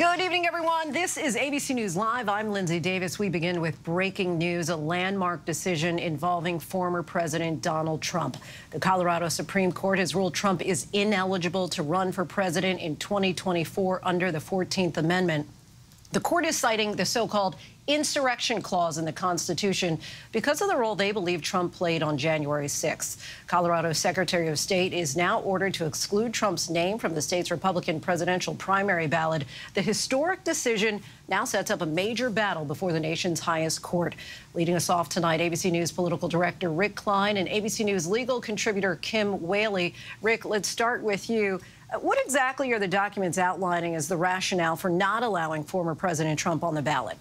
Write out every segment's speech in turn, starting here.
Good evening, everyone. This is ABC News Live. I'm Linsey Davis. We begin with breaking news a landmark decision involving former President Donald Trump. The Colorado Supreme Court has ruled Trump is ineligible to run for president in 2024 under the 14th Amendment. The court is citing the so-called insurrection clause in the Constitution because of the role they believe Trump played on January 6th. Colorado's Secretary of State is now ordered to exclude Trump's name from the state's Republican presidential primary ballot. The historic decision now sets up a major battle before the nation's highest court. Leading us off tonight, ABC News political director Rick Klein and ABC News legal contributor Kim Wehle. Rick, let's start with you. What exactly are the documents outlining as the rationale for not allowing former President Trump on the ballot?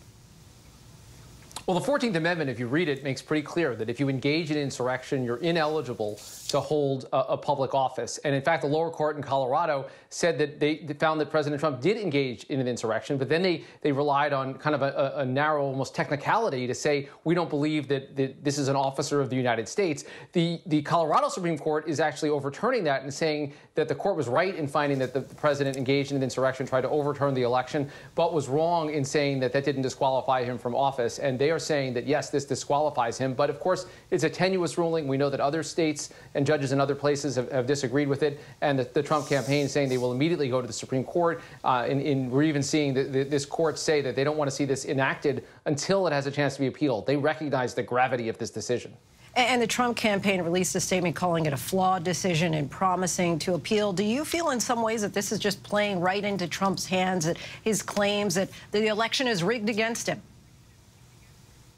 Well, the 14th Amendment, if you read it, makes pretty clear that if you engage in insurrection, you're ineligible to hold a, a, public office. And in fact, the lower court in Colorado said that they found that President Trump did engage in an insurrection, but then they, they relied on kind of a, a narrow, almost technicality to say, we don't believe that, that, this is an officer of the United States. The, the Colorado Supreme Court is actually overturning that and saying that the court was right in finding that the, the president engaged in an insurrection, tried to overturn the election, but was wrong in saying that that didn't disqualify him from office. And they are saying that, yes, this disqualifies him. But of course, it's a tenuous ruling. We know that other states judges in other places have, have disagreed with it. And the, the, Trump campaign is saying they will immediately go to the Supreme Court. Uh, and, and, we're even seeing the, the, this court say that they don't want to see this enacted until it has a chance to be appealed. They recognize the gravity of this decision. And the Trump campaign released a statement calling it a flawed decision and promising to appeal. Do you feel in some ways that this is just playing right into Trump's hands, that his claims that the election is rigged against him?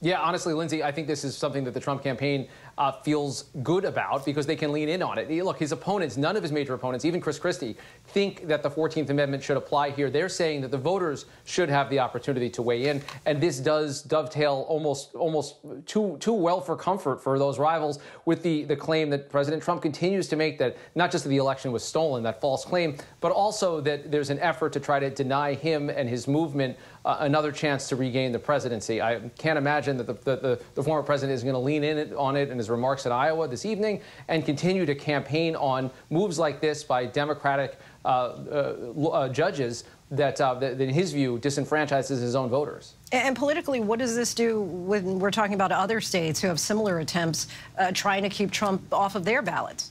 Yeah, honestly, Linsey, I think this is something that the Trump campaign uh, feels good about because they can lean in on it. Look, his opponents, none of his major opponents, even Chris Christie, think that the 14th Amendment should apply here. They're saying that the voters should have the opportunity to weigh in, and this does dovetail almost almost too too well for comfort for those rivals with the the claim that President Trump continues to make that not just that the election was stolen, that false claim, but also that there's an effort to try to deny him and his movement uh, another chance to regain the presidency. I can't imagine that the, the, the former president is going to lean in on it in his remarks in Iowa this evening and continue to campaign on moves like this by Democratic uh, uh, uh judges that, uh, that, in his view, disenfranchises his own voters. And politically, what does this do when we're talking about other states who have similar attempts uh, trying to keep Trump off of their ballots?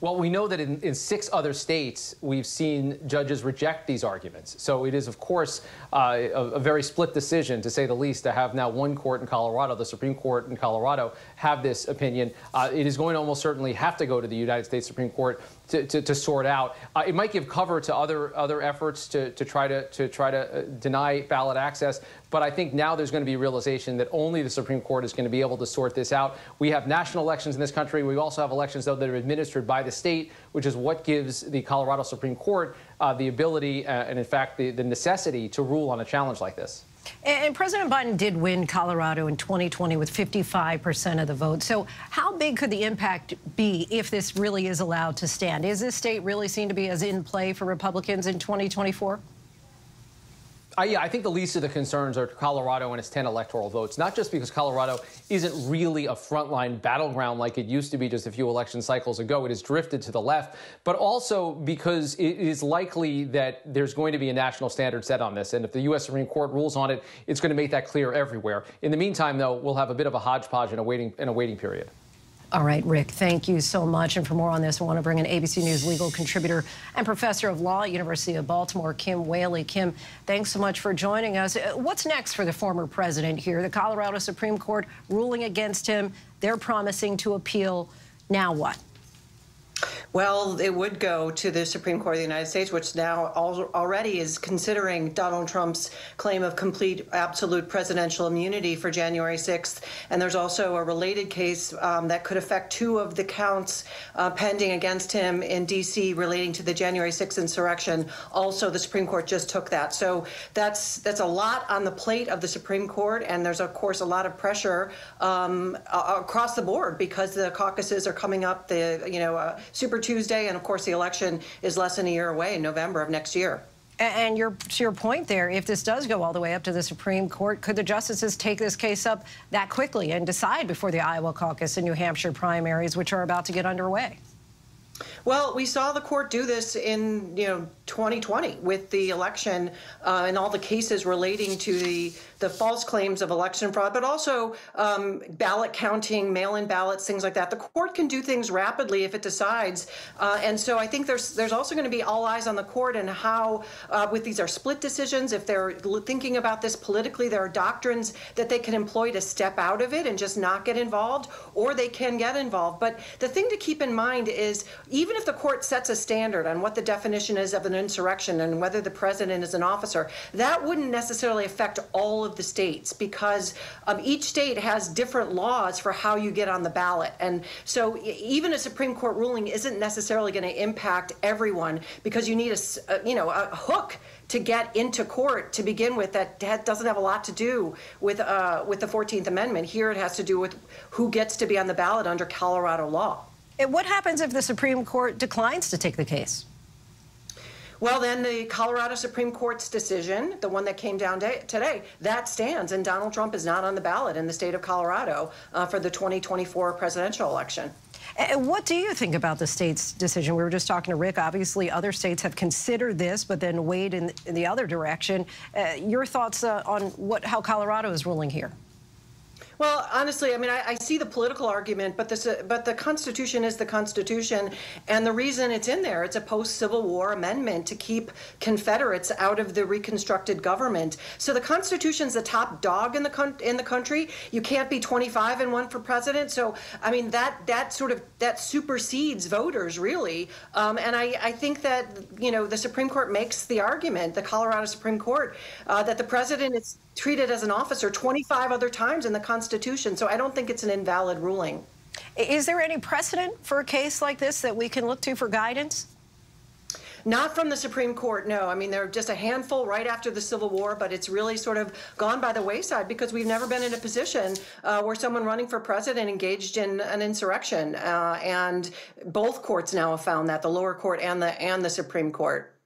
Well, we know that in, in, six other states, we've seen judges reject these arguments. So it is, of course, uh, a, a, very split decision, to say the least, to have now one court in Colorado, the Supreme Court in Colorado, have this opinion. Uh, it is going to almost certainly have to go to the United States Supreme Court to, to, to sort out. Uh, it might give cover to other other efforts to, to try to to try to uh, deny ballot access. But I think now there's going to be realization that only the Supreme Court is going to be able to sort this out. We have national elections in this country. We also have elections, though, that are administered by the state, which is what gives the Colorado Supreme Court uh, the ability uh, and, in fact, the, the necessity to rule on a challenge like this. And President Biden did win Colorado in 2020 with 55% of the vote. So how big could the impact be if this really is allowed to stand? Is this state really seen to be as in play for Republicans in 2024? Uh, yeah, I think the least of the concerns are Colorado and its 10 electoral votes, not just because Colorado isn't really a frontline battleground like it used to be just a few election cycles ago. It has drifted to the left, but also because it is likely that there's going to be a national standard set on this. And if the U.S. Supreme Court rules on it, it's going to make that clear everywhere. In the meantime, though, we'll have a bit of a hodgepodge in a waiting, in a waiting period. All right, Rick, thank you so much. And for more on this, I want to bring in ABC News legal contributor and professor of law at University of Baltimore, Kim Wehle. Kim, thanks so much for joining us. Uh, what's next for the former president here? The Colorado Supreme Court ruling against him. They're promising to appeal. Now what? Well, it would go to the Supreme Court of the United States, which now already is considering Donald Trump's claim of complete absolute presidential immunity for January 6th. And there's also a related case um, that could affect two of the counts uh, pending against him in D.C. relating to the January 6th insurrection. Also, the Supreme Court just took that. So that's that's a lot on the plate of the Supreme Court, and there's of course a lot of pressure um, across the board because the caucuses are coming up. The you know uh, Super Tuesday, and of course, the election is less than a year away in November of next year. And your, to your point there, if this does go all the way up to the Supreme Court, could the justices take this case up that quickly and decide before the Iowa caucus and New Hampshire primaries, which are about to get underway? Well, we saw the court do this in, you know, 2020 with the election uh, and all the cases relating to the the false claims of election fraud, but also um, ballot counting, mail-in ballots, things like that. The court can do things rapidly if it decides, uh, and so I think there's there's also going to be all eyes on the court and how, uh, with these are split decisions. If they're thinking about this politically, there are doctrines that they can employ to step out of it and just not get involved, or they can get involved. But the thing to keep in mind is even if the court sets a standard on what the definition is of an insurrection and whether the president is an officer, that wouldn't necessarily affect all of the states because um, each state has different laws for how you get on the ballot. And so even a Supreme Court ruling isn't necessarily going to impact everyone because you need a, you know a hook to get into court to begin with that doesn't have a lot to do with uh, with the 14th Amendment. Here it has to do with who gets to be on the ballot under Colorado law. What happens if the Supreme Court declines to take the case? Well, then the Colorado Supreme Court's decision, the one that came down today, that stands, and Donald Trump is not on the ballot in the state of Colorado uh, for the 2024 presidential election. And what do you think about the state's decision? We were just talking to Rick. Obviously, other states have considered this, but then weighed in, in the other direction. Uh, your thoughts uh, on what how Colorado is ruling here? Well, honestly, I mean, I, I, see the political argument, but this, uh, but the Constitution is the Constitution, and the reason it's in there, it's a post-Civil War amendment to keep Confederates out of the reconstructed government. So the Constitution's the top dog in the in the country. You can't be 25 and one for president. So I mean, that that sort of that supersedes voters really. Um, and I, I think that you know the Supreme Court makes the argument, the Colorado Supreme Court, uh, that the president is treated as an officer 25 other times in the Constitution. So I don't think it's an invalid ruling. Is there any precedent for a case like this that we can look to for guidance? Not from the Supreme Court, no. I mean, there are just a handful right after the Civil War, but it's really sort of gone by the wayside because we've never been in a position uh, where someone running for president engaged in an insurrection. Uh, and both courts now have found that, the lower court and the and the Supreme Court.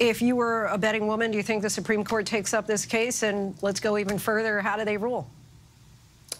If you were a betting woman, do you think the Supreme Court takes up this case? And let's go even further. How do they rule?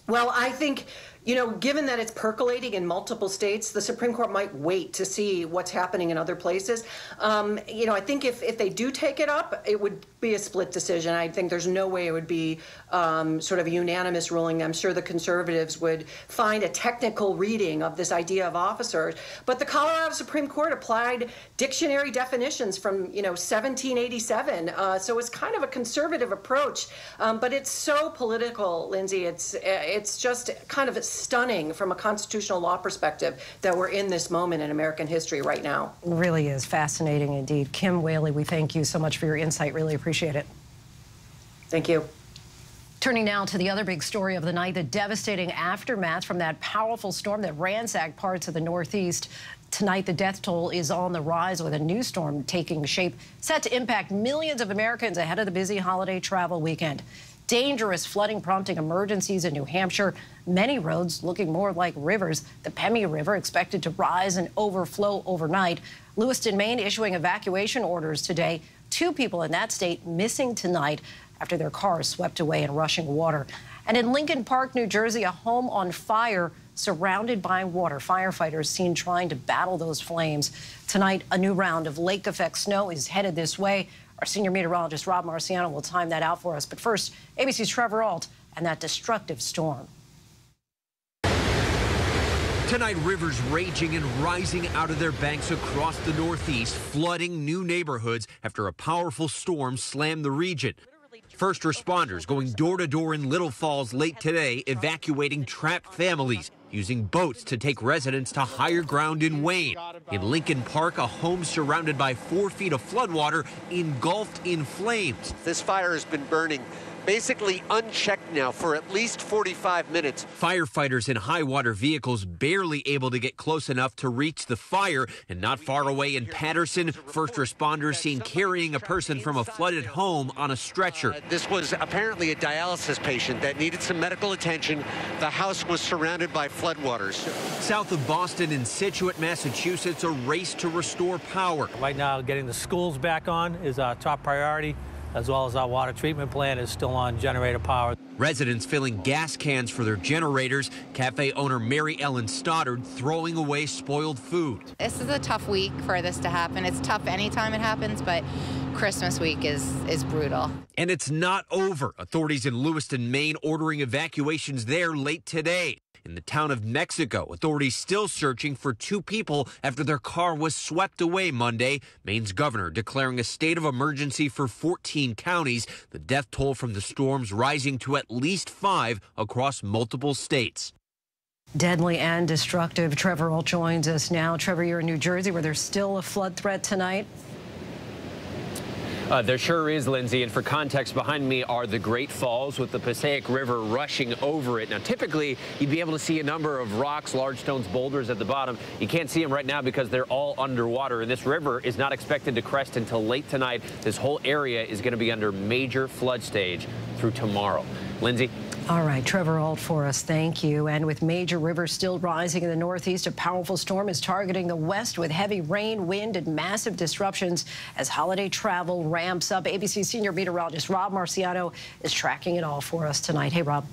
Well, I think you know, given that it's percolating in multiple states, the Supreme Court might wait to see what's happening in other places. Um, you know, I think if, if they do take it up, it would be a split decision. I think there's no way it would be um, sort of a unanimous ruling. I'm sure the conservatives would find a technical reading of this idea of officers. But the Colorado Supreme Court applied dictionary definitions from, you know, 1787. Uh, so it's kind of a conservative approach. Um, but it's so political, Linsey. It's, it's just kind of stunning from a constitutional law perspective that we're in this moment in American history right now. Really is fascinating indeed. Kim Wehle, we thank you so much for your insight. Really appreciate it. Thank you. Turning now to the other big story of the night, the devastating aftermath from that powerful storm that ransacked parts of the Northeast. Tonight, the death toll is on the rise with a new storm taking shape, set to impact millions of Americans ahead of the busy holiday travel weekend dangerous flooding prompting emergencies in New Hampshire. Many roads looking more like rivers. The Pemi River expected to rise and overflow overnight. Lewiston, Maine issuing evacuation orders today. Two people in that state missing tonight after their cars swept away in rushing water. And in Lincoln Park, New Jersey, a home on fire surrounded by water. Firefighters seen trying to battle those flames. Tonight, a new round of lake effect snow is headed this way. Our senior meteorologist, Rob Marciano, will time that out for us. But first, ABC's Trevor Ault and that destructive storm. Tonight, rivers raging and rising out of their banks across the Northeast, flooding new neighborhoods after a powerful storm slammed the region. First responders going door to door in Little Falls late today, evacuating trapped families using boats to take residents to higher ground in Wayne. In Lincoln Park, a home surrounded by four feet of floodwater engulfed in flames. This fire has been burning basically unchecked now for at least 45 minutes. Firefighters in high water vehicles barely able to get close enough to reach the fire. And not far away in Paterson, first responders seen carrying a person from a flooded home on a stretcher. Uh, this was apparently a dialysis patient that needed some medical attention. The house was surrounded by floodwaters. South of Boston in Scituate, Massachusetts, a race to restore power. Right now, getting the schools back on is our top priority as well as our water treatment plant is still on generator power. Residents filling gas cans for their generators. Cafe owner Mary Ellen Stoddard throwing away spoiled food. This is a tough week for this to happen. It's tough anytime it happens, but Christmas week is is brutal. And it's not over. Authorities in Lewiston, Maine ordering evacuations there late today. In the town of Mexico, authorities still searching for two people after their car was swept away Monday. Maine's governor declaring a state of emergency for 14 counties. The death toll from the storms rising to at least five across multiple states. Deadly and destructive. Trevor Ault joins us now. Trevor, you're in New Jersey where there's still a flood threat tonight. Uh, there sure is, Linsey. And for context, behind me are the Great Falls with the Passaic River rushing over it. Now, typically, you'd be able to see a number of rocks, large stones, boulders at the bottom. You can't see them right now because they're all underwater. And this river is not expected to crest until late tonight. This whole area is going to be under major flood stage through tomorrow. Linsey? All right, Trevor Ault for us, thank you. And with major rivers still rising in the northeast, a powerful storm is targeting the west with heavy rain, wind, and massive disruptions as holiday travel ramps up. ABC senior meteorologist Rob Marciano is tracking it all for us tonight. Hey, Rob.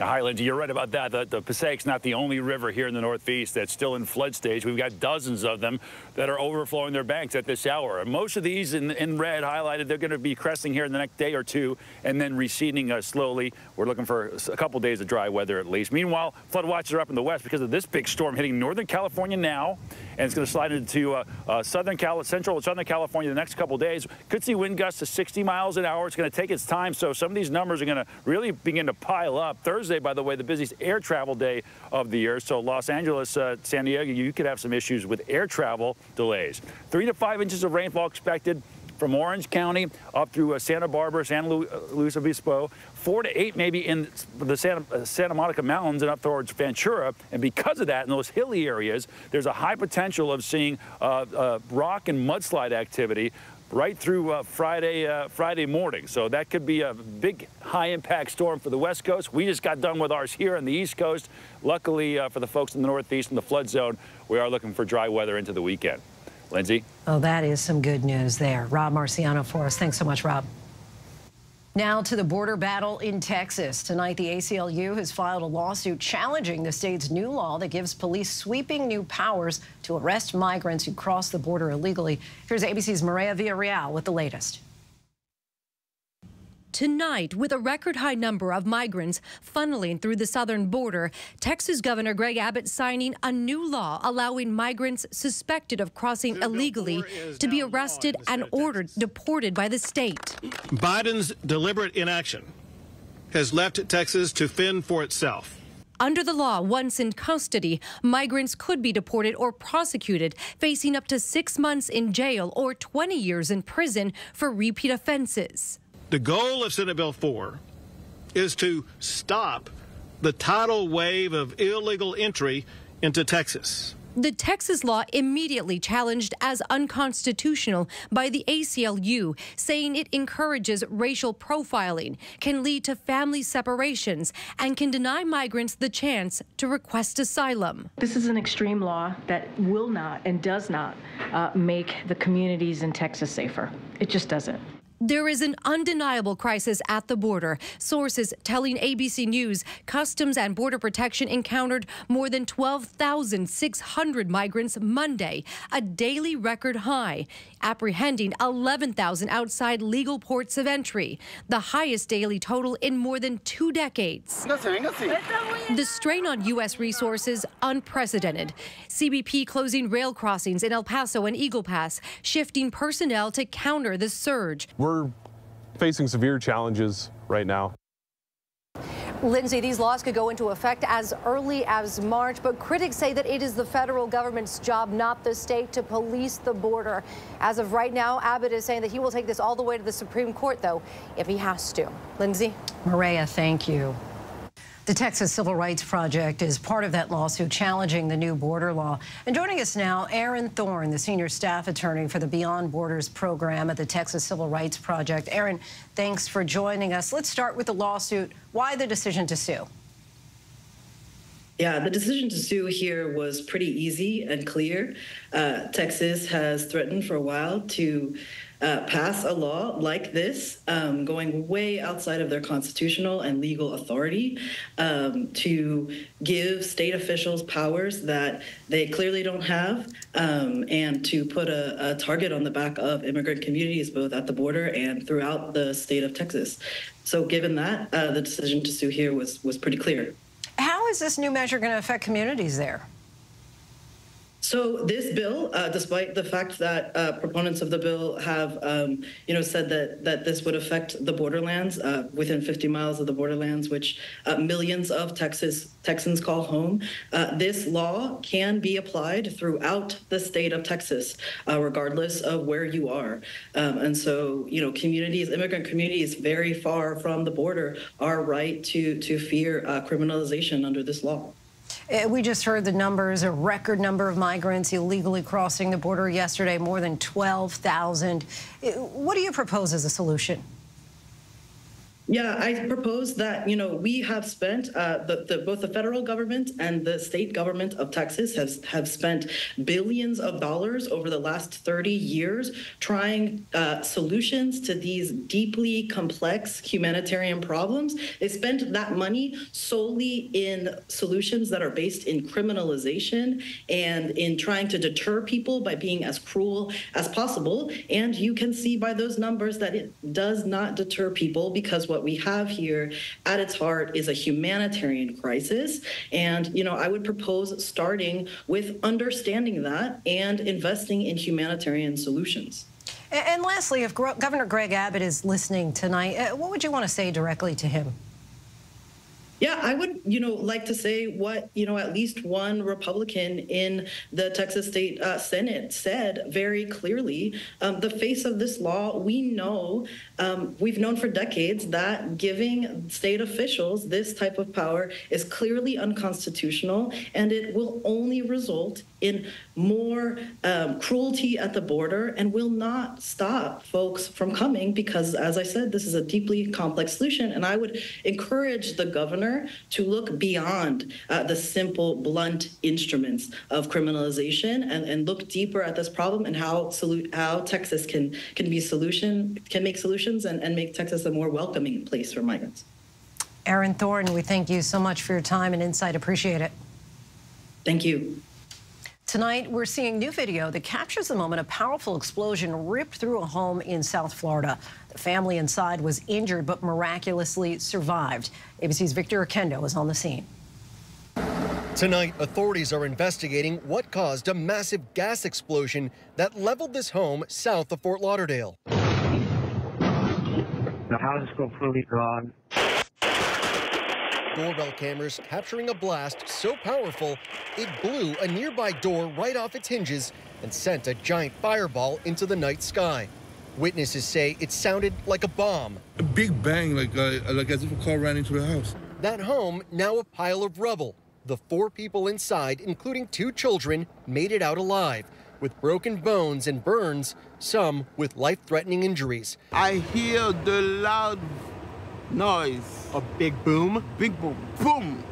Hi, Linsey. You're right about that. The, the Passaic's not the only river here in the Northeast that's still in flood stage. We've got dozens of them that are overflowing their banks at this hour. Most of these in, in red highlighted, they're going to be cresting here in the next day or two and then receding uh, slowly. We're looking for a couple days of dry weather at least. Meanwhile, flood watches are up in the west because of this big storm hitting Northern California now and it's going to slide into uh, uh, southern central and southern California the next couple days. Could see wind gusts to 60 miles an hour. It's going to take its time, so some of these numbers are going to really begin to pile up. Thursday, by the way, the busiest air travel day of the year. So Los Angeles, uh, San Diego, you could have some issues with air travel delays. Three to five inches of rainfall expected from Orange County up through uh, Santa Barbara, San Lu uh, Luis Obispo, four to eight maybe in the Santa, uh, Santa Monica Mountains and up towards Ventura. And because of that, in those hilly areas, there's a high potential of seeing uh, uh rock and mudslide activity right through uh, Friday uh, Friday morning. So that could be a big high impact storm for the West Coast. We just got done with ours here on the East Coast. Luckily uh, for the folks in the Northeast and the flood zone, we are looking for dry weather into the weekend. Linsey? Oh, that is some good news there. Rob Marciano for us. Thanks so much, Rob. Now to the border battle in Texas. Tonight, the ACLU has filed a lawsuit challenging the state's new law that gives police sweeping new powers to arrest migrants who cross the border illegally. Here's ABC's Maria Villarreal with the latest. Tonight, with a record high number of migrants funneling through the southern border, Texas Governor Greg Abbott signing a new law allowing migrants suspected of crossing illegally to be arrested and ordered deported by the state. Biden's deliberate inaction has left Texas to fend for itself. Under the law, once in custody, migrants could be deported or prosecuted, facing up to six months in jail or 20 years in prison for repeat offenses. The goal of Senate Bill 4 is to stop the tidal wave of illegal entry into Texas. The Texas law immediately challenged as unconstitutional by the ACLU, saying it encourages racial profiling, can lead to family separations, and can deny migrants the chance to request asylum. This is an extreme law that will not and does not uh, make the communities in Texas safer. It just doesn't. There is an undeniable crisis at the border. Sources telling ABC News Customs and Border Protection encountered more than 12,600 migrants Monday, a daily record high, apprehending 11,000 outside legal ports of entry, the highest daily total in more than two decades. The strain on U.S. resources unprecedented. CBP closing rail crossings in El Paso and Eagle Pass, shifting personnel to counter the surge. We're we're facing severe challenges right now. Linsey, these laws could go into effect as early as March, but critics say that it is the federal government's job, not the state, to police the border. As of right now, Abbott is saying that he will take this all the way to the Supreme Court, though, if he has to. Linsey? Maria, thank you. The Texas Civil Rights Project is part of that lawsuit challenging the new border law. And joining us now, Aaron Thorne, the senior staff attorney for the Beyond Borders program at the Texas Civil Rights Project. Aaron, thanks for joining us. Let's start with the lawsuit. Why the decision to sue? Yeah, the decision to sue here was pretty easy and clear. Uh, Texas has threatened for a while to uh, pass a law like this, um, going way outside of their constitutional and legal authority, um, to give state officials powers that they clearly don't have, um, and to put a, a, target on the back of immigrant communities, both at the border and throughout the state of Texas. So, given that, uh, the decision to sue here was was pretty clear. How is this new measure going to affect communities there? So this bill, uh, despite the fact that uh, proponents of the bill have, um, you know, said that that this would affect the borderlands uh, within 50 miles of the borderlands, which uh, millions of Texas Texans call home, uh, this law can be applied throughout the state of Texas, uh, regardless of where you are. Um, and so, you know, communities, immigrant communities, very far from the border, are right to to fear criminalization under this law. Uh, we just heard the numbers, a record number of migrants illegally crossing the border yesterday, more than 12,000. Uh, what do you propose as a solution? Yeah, I propose that you know we have spent uh, the, the, both the federal government and the state government of Texas have have spent billions of dollars over the last 30 years trying uh, solutions to these deeply complex humanitarian problems. They spent that money solely in solutions that are based in criminalization and in trying to deter people by being as cruel as possible. And you can see by those numbers that it does not deter people because what what we have here at its heart is a humanitarian crisis. And, you know, I would propose starting with understanding that and investing in humanitarian solutions. And lastly, if Governor Greg Abbott is listening tonight, uh, what would you want to say directly to him? Yeah, I would, you know, like to say what, you know, at least one Republican in the Texas State uh, Senate said very clearly. Um, the face of this law, we know, um, we've known for decades that giving state officials this type of power is clearly unconstitutional and it will only result in more um, cruelty at the border and will not stop folks from coming because, as I said, this is a deeply complex solution. And I would encourage the governor to look beyond uh, the simple, blunt instruments of criminalization and, and look deeper at this problem and how how Texas can can be solution can make solutions and, and make Texas a more welcoming place for migrants. Aaron Thornton, we thank you so much for your time and insight. Appreciate it. Thank you. Tonight, we're seeing new video that captures the moment a powerful explosion ripped through a home in South Florida. The family inside was injured but miraculously survived. ABC's Victor Oquendo is on the scene. Tonight, authorities are investigating what caused a massive gas explosion that leveled this home south of Fort Lauderdale. The house is completely gone. Doorbell cameras capturing a blast so powerful it blew a nearby door right off its hinges and sent a giant fireball into the night sky. Witnesses say it sounded like a bomb. A big bang, like, uh, like as if a car ran into the house. That home, now a pile of rubble. The four people inside, including two children, made it out alive with broken bones and burns, some with life threatening injuries. I hear the loud noise. A big boom? Big boom. Boom!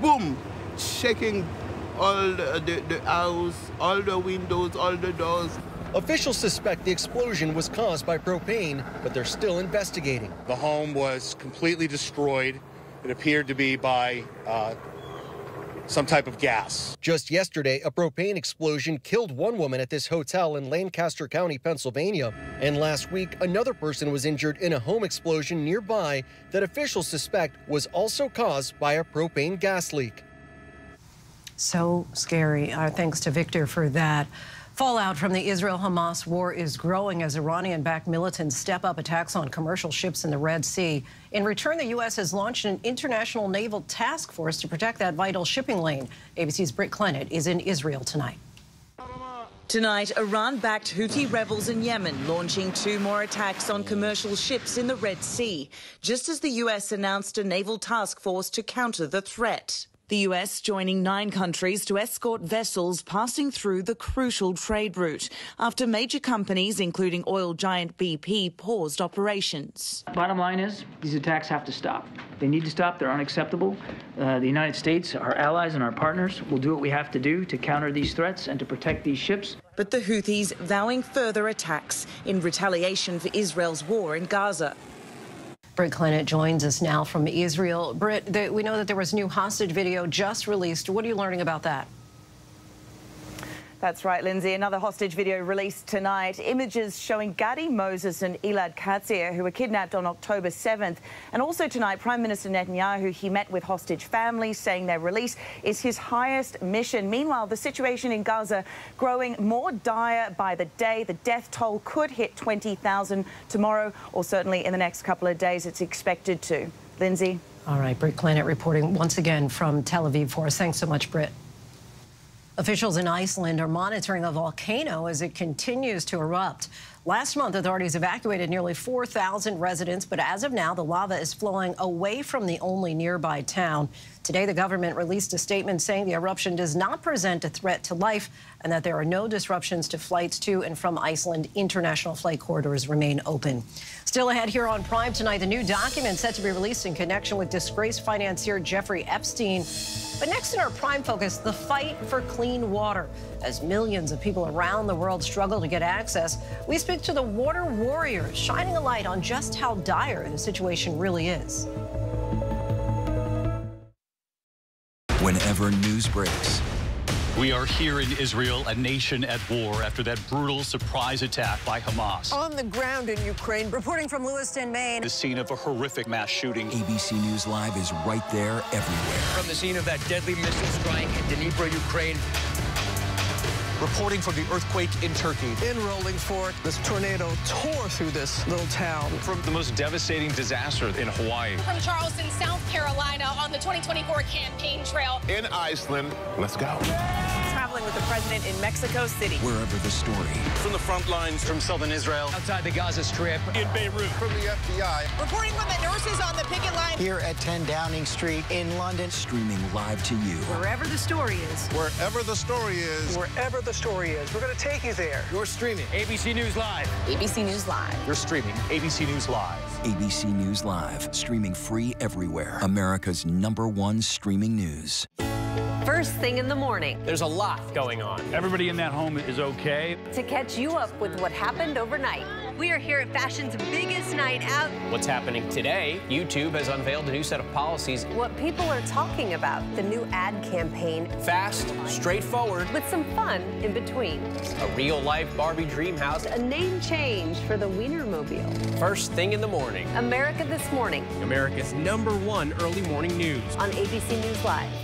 Boom! Shaking all the, the, the house, all the windows, all the doors. Officials suspect the explosion was caused by propane, but they're still investigating. The home was completely destroyed. It appeared to be by uh, some type of gas. Just yesterday, a propane explosion killed one woman at this hotel in Lancaster County, Pennsylvania. And last week, another person was injured in a home explosion nearby that officials suspect was also caused by a propane gas leak. So scary. Our thanks to Victor for that. Fallout from the Israel Hamas war is growing as Iranian backed militants step up attacks on commercial ships in the Red Sea. In return, the U.S. has launched an international naval task force to protect that vital shipping lane. ABC's Britt Clennett is in Israel tonight. Tonight, Iran backed Houthi rebels in Yemen launching two more attacks on commercial ships in the Red Sea, just as the U.S. announced a naval task force to counter the threat. The US joining nine countries to escort vessels passing through the crucial trade route after major companies, including oil giant BP, paused operations. Bottom line is, these attacks have to stop. They need to stop. They're unacceptable. Uh, the United States, our allies, and our partners will do what we have to do to counter these threats and to protect these ships. But the Houthis vowing further attacks in retaliation for Israel's war in Gaza. Britt Clennett joins us now from Israel. Britt, we know that there was new hostage video just released. What are you learning about that? That's right, Linsey. Another hostage video released tonight. Images showing Gadi Moses and Elad Katzir, who were kidnapped on October 7th. And also tonight, Prime Minister Netanyahu, he met with hostage families, saying their release is his highest mission. Meanwhile, the situation in Gaza growing more dire by the day. The death toll could hit 20,000 tomorrow, or certainly in the next couple of days. It's expected to. Linsey. All right, Britt Clennett reporting once again from Tel Aviv for us. Thanks so much, Britt. Officials in Iceland are monitoring a volcano as it continues to erupt. Last month, authorities evacuated nearly 4,000 residents, but as of now, the lava is flowing away from the only nearby town. Today, the government released a statement saying the eruption does not present a threat to life and that there are no disruptions to flights to and from Iceland. International flight corridors remain open. Still ahead here on Prime tonight, the new document set to be released in connection with disgraced financier Jeffrey Epstein. But next in our Prime focus, the fight for clean water. As millions of people around the world struggle to get access, we speak to the water warriors, shining a light on just how dire the situation really is. Whenever news breaks, we are here in Israel, a nation at war after that brutal surprise attack by Hamas. On the ground in Ukraine, reporting from Lewiston, Maine. The scene of a horrific mass shooting. ABC News Live is right there everywhere. From the scene of that deadly missile strike in Dnipro, Ukraine, reporting from the earthquake in Turkey. In Rolling Fork, this tornado tore through this little town. From the most devastating disaster in Hawaii. From Charleston, South Carolina, on the 2024 campaign trail. In Iceland, let's go. Traveling with the president in Mexico City. Wherever the story. From the front lines, from southern Israel. Outside the Gaza Strip. In Beirut. From the FBI. Reporting from the nurses on the picket line. Here at 10 Downing Street in London. Streaming live to you. Wherever the story is. Wherever the story is. Wherever the story is. We're going to take you there. You're streaming. ABC News Live. ABC News Live. You're streaming ABC News Live. ABC News Live. Streaming free everywhere. America's number one streaming news. First thing in the morning. There's a lot going on. Everybody in that home is okay. To catch you up with what happened overnight. We are here at fashion's biggest night out. What's happening today? YouTube has unveiled a new set of policies. What people are talking about, the new ad campaign. Fast, straightforward. With some fun in between. A real life Barbie dream house. A name change for the Wienermobile. First thing in the morning. America This Morning. America's number one early morning news. On ABC News Live.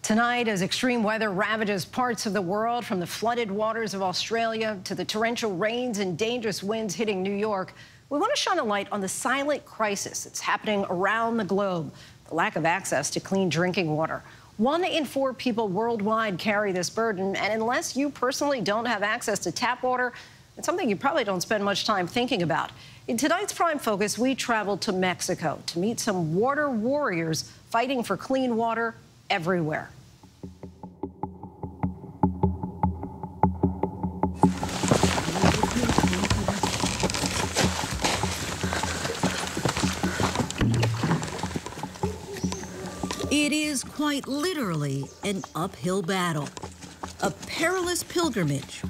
Tonight, as extreme weather ravages parts of the world, from the flooded waters of Australia to the torrential rains and dangerous winds hitting New York, we want to shine a light on the silent crisis that's happening around the globe the lack of access to clean drinking water. One in four people worldwide carry this burden, and unless you personally don't have access to tap water, it's something you probably don't spend much time thinking about. In tonight's Prime Focus, we traveled to Mexico to meet some water warriors fighting for clean water everywhere. It is quite literally an uphill battle, a perilous pilgrimage.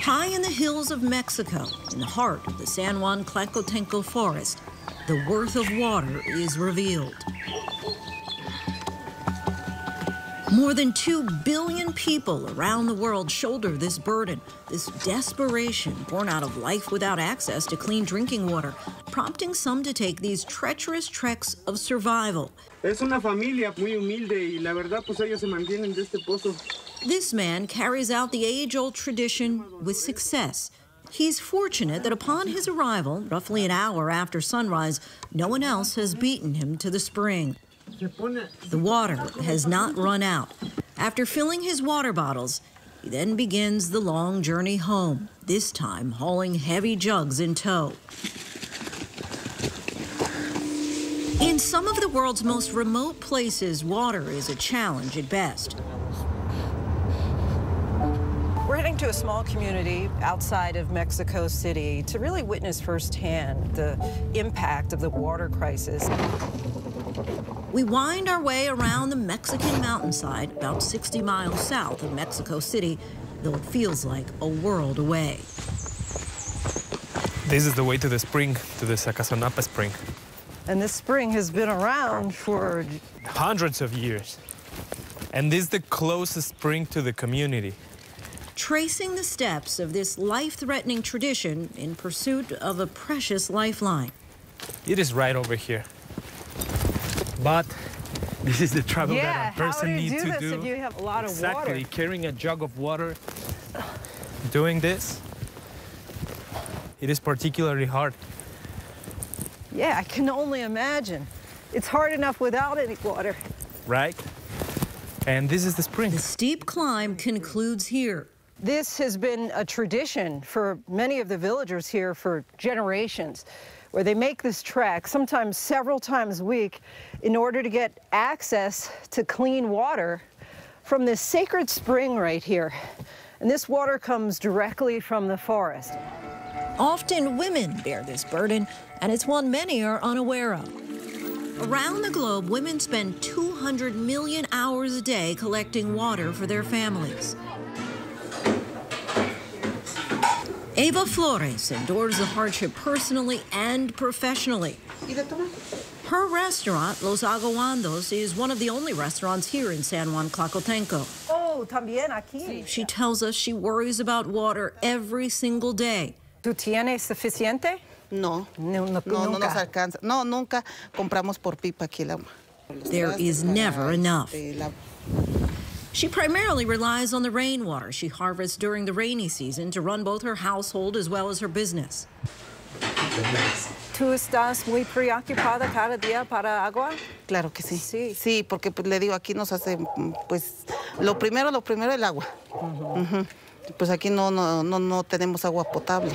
High in the hills of Mexico, in the heart of the San Juan Tlacotenco forest, the worth of water is revealed. More than 2 billion people around the world shoulder this burden, this desperation born out of life without access to clean drinking water, prompting some to take these treacherous treks of survival. Es una familia muy humilde y la verdad pues ellos se mantienen de este pozo. This man carries out the age-old tradition with success. He's fortunate that upon his arrival, roughly an hour after sunrise, no one else has beaten him to the spring. The water has not run out. After filling his water bottles, he then begins the long journey home, this time hauling heavy jugs in tow. In some of the world's most remote places, water is a challenge at best. We're heading to a small community outside of Mexico City to really witness firsthand the impact of the water crisis. We wind our way around the Mexican mountainside, about 60 miles south of Mexico City, though it feels like a world away. This is the way to the spring, to the Sacazonapa spring. And this spring has been around for hundreds of years. And this is the closest spring to the community. Tracing the steps of this life-threatening tradition in pursuit of a precious lifeline. It is right over here. But this is the travel yeah, that a person needs to do. If you have a lot exactly, of water. Exactly, carrying a jug of water, doing this, it is particularly hard. Yeah, I can only imagine. It's hard enough without any water. Right? And this is the spring. The steep climb concludes here. This has been a tradition for many of the villagers here for generations where they make this trek, sometimes several times a week, in order to get access to clean water from this sacred spring right here. And this water comes directly from the forest. Often women bear this burden, and it's one many are unaware of. Around the globe, women spend 200 million hours a day collecting water for their families. Eva Flores endures the hardship personally and professionally. Her restaurant, Los Aguandos, is one of the only restaurants here in San Juan Tlacotenco. Oh, también aquí. She tells us she worries about water every single day. ¿Tú tienes suficiente? No, no, no, no, no nunca. nos alcanza. No, nunca compramos por pipa aquí el agua. There is never enough. She primarily relies on the rainwater she harvests during the rainy season to run both her household as well as her business. ¿Tú estás muy preocupada cada día para agua? Claro que sí. Sí, sí porque pues, le digo, aquí nos hace, pues, lo primero, lo primero, el agua. Uh -huh. Uh -huh. Pues aquí no, no, no, no tenemos agua potable.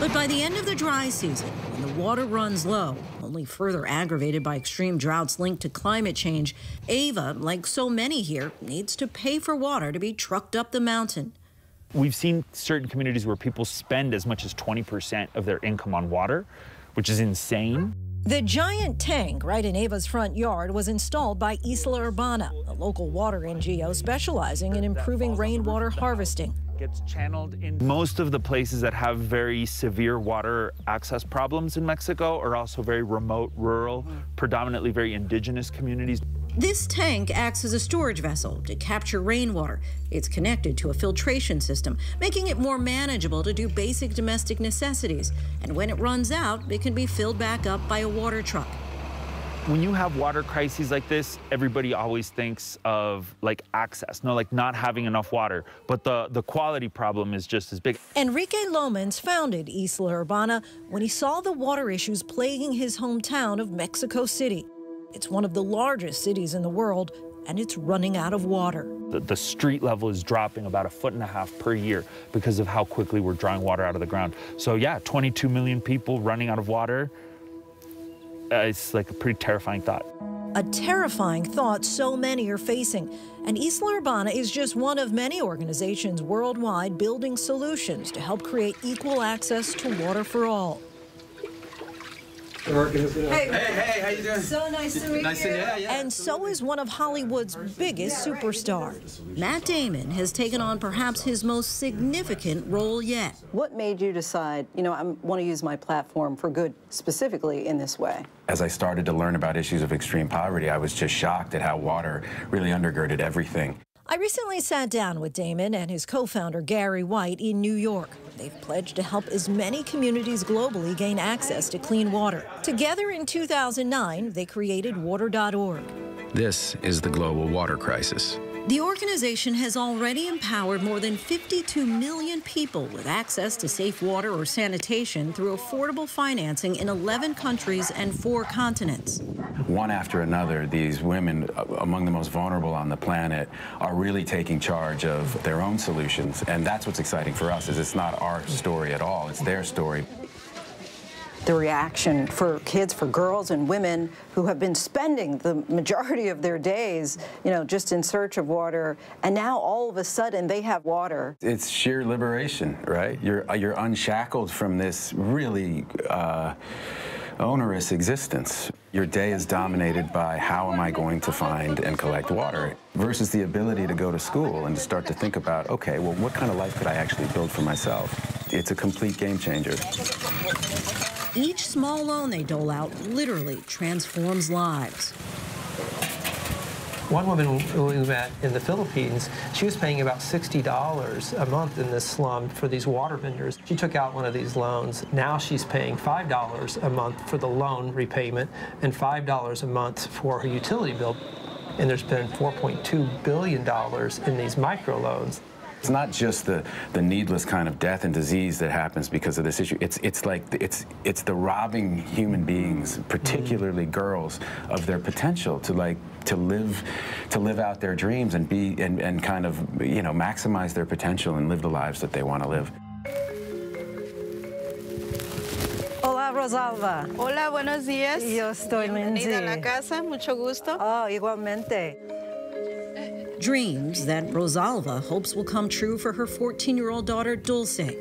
But by the end of the dry season, when the water runs low, only further aggravated by extreme droughts linked to climate change, Ava, like so many here, needs to pay for water to be trucked up the mountain. We've seen certain communities where people spend as much as 20% of their income on water, which is insane. The giant tank right in Ava's front yard was installed by Isla Urbana, a local water NGO specializing in improving rainwater harvesting. Gets channeled in most of the places that have very severe water access problems in Mexico are also very remote, rural, mm-hmm. predominantly very indigenous communities. This tank acts as a storage vessel to capture rainwater. It's connected to a filtration system, making it more manageable to do basic domestic necessities. And when it runs out, it can be filled back up by a water truck. When you have water crises like this, everybody always thinks of like access, no, like not having enough water. But the, the quality problem is just as big. Enrique Lomnitz founded Isla Urbana when he saw the water issues plaguing his hometown of Mexico City. It's one of the largest cities in the world, and it's running out of water. The, the, street level is dropping about a foot and a half per year because of how quickly we're drawing water out of the ground. So yeah, 22 million people running out of water. Uh, it's like a pretty terrifying thought. A terrifying thought so many are facing. And Isla Urbana is just one of many organizations worldwide building solutions to help create equal access to water for all. Hey, hey, how you doing? So nice to meet Nice you. to yeah, yeah. And so is one of Hollywood's biggest superstars. Matt Damon has taken on perhaps his most significant role yet. What made you decide, you know, I want to use my platform for good specifically in this way? As I started to learn about issues of extreme poverty, I was just shocked at how water really undergirded everything. I recently sat down with Damon and his co founder Gary White in New York. They've pledged to help as many communities globally gain access to clean water. Together in 2009, they created water.org. This is the global water crisis. The organization has already empowered more than 52 million people with access to safe water or sanitation through affordable financing in 11 countries and four continents. One after another, these women, uh, among the most vulnerable on the planet, are really taking charge of their own solutions. And that's what's exciting for us, is it's not our story at all, it's their story. The reaction for kids, for girls and women who have been spending the majority of their days, you know, just in search of water, and now all of a sudden they have water. It's sheer liberation, right? You're, uh, you're unshackled from this really uh, onerous existence. Your day is dominated by how am I going to find and collect water versus the ability to go to school and to start to think about, okay, well, what kind of life could I actually build for myself? It's a complete game changer. Each small loan they dole out literally transforms lives. One woman we met in the Philippines, she was paying about $60 a month in this slum for these water vendors. She took out one of these loans. Now she's paying $5 a month for the loan repayment and $5 a month for her utility bill. And there's been $4.2 billion in these microloans. It's not just the, the needless kind of death and disease that happens because of this issue. It's, it's like it's, it's the robbing human beings, mm-hmm. particularly girls, of their potential to like to live to live out their dreams and be and, and kind of you know maximize their potential and live the lives that they want to live. Hola, Rosalba. Hola, buenos días. Yo estoy Linsey. Bienvenida a la casa, mucho gusto. Oh, igualmente. Dreams that Rosalva hopes will come true for her 14 year old daughter Dulce.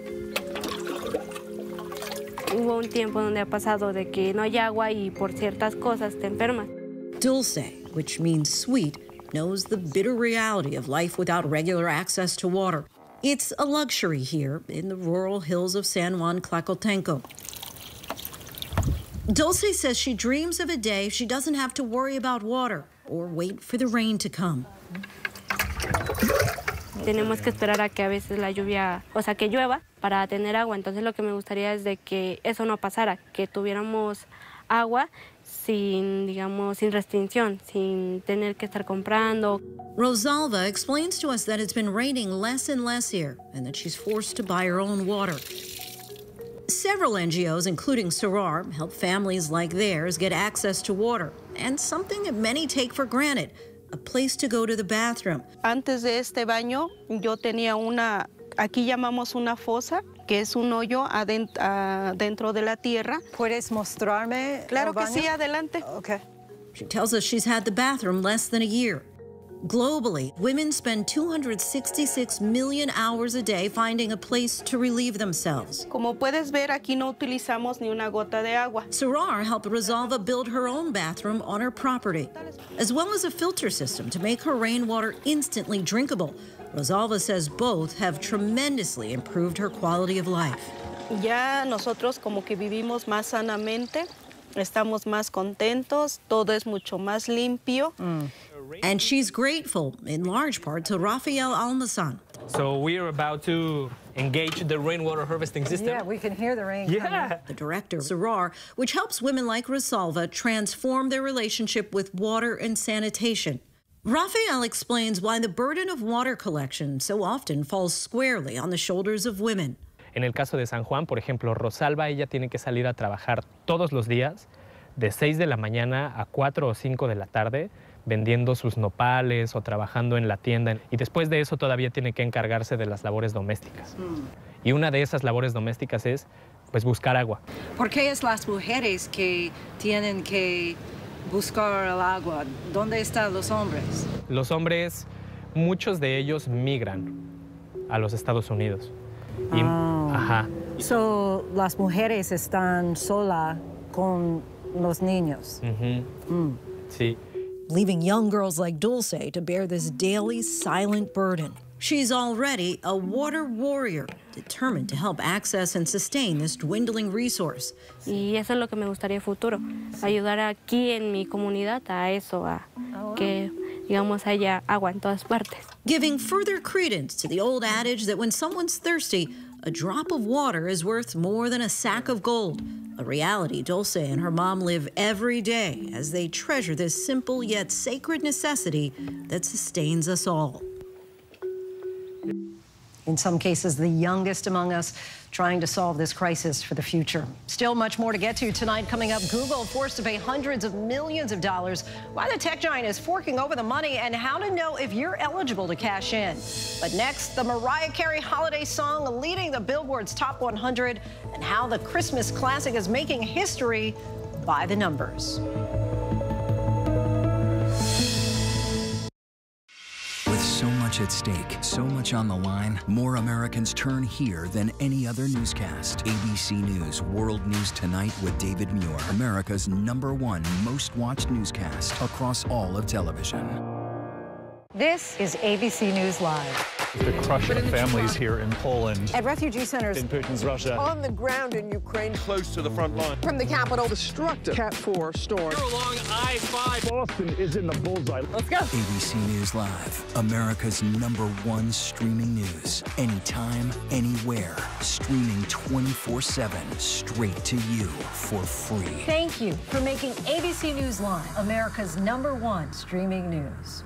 Hubo un tiempo donde ha pasado de que no hay agua y por ciertas cosas te enfermas. Dulce, which means sweet, knows the bitter reality of life without regular access to water. It's a luxury here in the rural hills of San Juan Tlacotenco. Dulce says she dreams of a day she doesn't have to worry about water or wait for the rain to come. Tenemos que esperar a que a veces la lluvia, o sea, que llueva para tener agua. Entonces lo que me gustaría es de que eso no pasara, que tuviéramos agua sin, digamos, sin restricción, sin tener que estar comprando. Rosalva explains to us that it's been raining less and less here and that she's forced to buy her own water. Several NGOs, including Sarar, help families like theirs get access to water and something that many take for granted a place to go to the bathroom. Antes de este baño, yo tenía una, aquí llamamos una fosa, que es un hoyo adent, uh, dentro de la tierra. ¿Puedes mostrarme Claro el que sí, adelante. Okay. She tells us she's had the bathroom less than a year. Globally, women spend 266 million hours a day finding a place to relieve themselves. Como puedes ver, aquí no utilizamos ni una gota de agua. Sarar helped Rosalva build her own bathroom on her property, as well as a filter system to make her rainwater instantly drinkable. Rosalva says both have tremendously improved her quality of life. Ya nosotros como que vivimos más sanamente, estamos más contentos, todo es mucho más limpio. Mm. And she's grateful, in large part, to Rafael Almazan. So we are about to engage the rainwater harvesting system. Yeah, we can hear the rain Yeah. The director, Sarar, which helps women like Rosalva transform their relationship with water and sanitation. Rafael explains why the burden of water collection so often falls squarely on the shoulders of women. En el caso de San Juan, por ejemplo, Rosalba, ella tiene que salir a trabajar todos los días, de 6 de la mañana a 4 o 5 de la tarde, vendiendo sus nopales o trabajando en la tienda. Y después de eso todavía tiene que encargarse de las labores domésticas. Y una de esas labores domésticas es, pues, buscar agua. ¿Por qué es las mujeres que tienen que buscar el agua? ¿Dónde están los hombres? Los hombres, muchos de ellos migran a los Estados Unidos. Y- Ah. Ajá. So, las mujeres están solas con los niños. Ujú. Sí. Leaving young girls like Dulce to bear this daily silent burden. She's already a water warrior, determined to help access and sustain this dwindling resource. Y eso es lo que me gustaría futuro, ayudar aquí en mi comunidad a eso, a que digamos haya agua en todas partes. Giving further credence to the old adage that when someone's thirsty, a drop of water is worth more than a sack of gold. A reality Dulce and her mom live every day as they treasure this simple yet sacred necessity that sustains us all. In some cases, the youngest among us trying to solve this crisis for the future. Still much more to get to tonight. Coming up, Google forced to pay hundreds of millions of dollars. Why the tech giant is forking over the money and how to know if you're eligible to cash in. But next, the Mariah Carey holiday song leading the Billboard's Top 100 and how the Christmas classic is making history by the numbers. At stake, so much on the line, more Americans turn here than any other newscast. ABC News World News Tonight with David Muir, America's number one most watched newscast across all of television. This is ABC News Live. The crush of families here in Poland. At refugee centers In Putin's Russia. On the ground in Ukraine. Close to the front line. From the capital, destructive Cat 4 storm. along I-5. Boston is in the bullseye. Let's go. ABC News Live, America's number one streaming news. Anytime, anywhere. Streaming 24 7 straight to you for free. Thank you for making ABC News Live America's number one streaming news.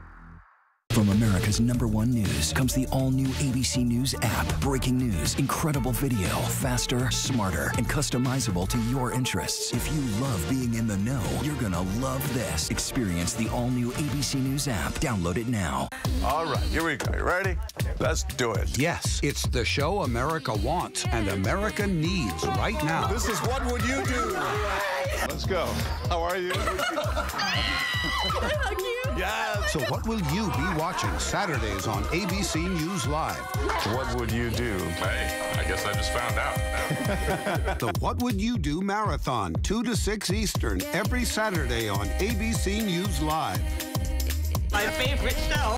From America's number one news comes the all new ABC News app. Breaking news, incredible video, faster, smarter, and customizable to your interests. If you love being in the know, you're going to love this. Experience the all new ABC News app. Download it now. All right, here we go. You ready? Let's do it. Yes, it's the show America wants and America needs right now. This is What Would You Do? Let's go. How are you? Yes. So, what will you be watching Saturdays on ABC News Live? What would you do? Hey, I guess I just found out. The What Would You Do Marathon, 2 to 6 Eastern, every Saturday on ABC News Live. My favorite show.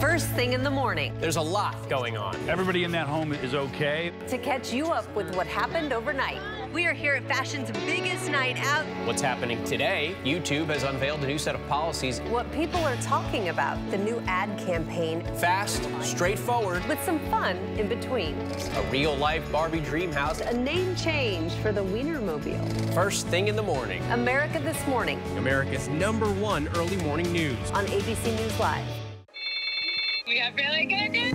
First thing in the morning There's a lot going on. Everybody in that home is okay. to catch you up with what happened overnight. We are here at fashion's biggest night out. What's happening today? YouTube has unveiled a new set of policies. What people are talking about, the new ad campaign, Fast, straightforward, with some fun in between. a real life Barbie dream house. A name change for the Wienermobile. First thing in the morning. America This Morning America's number one early morning news. on ABC News Live. We have really good news.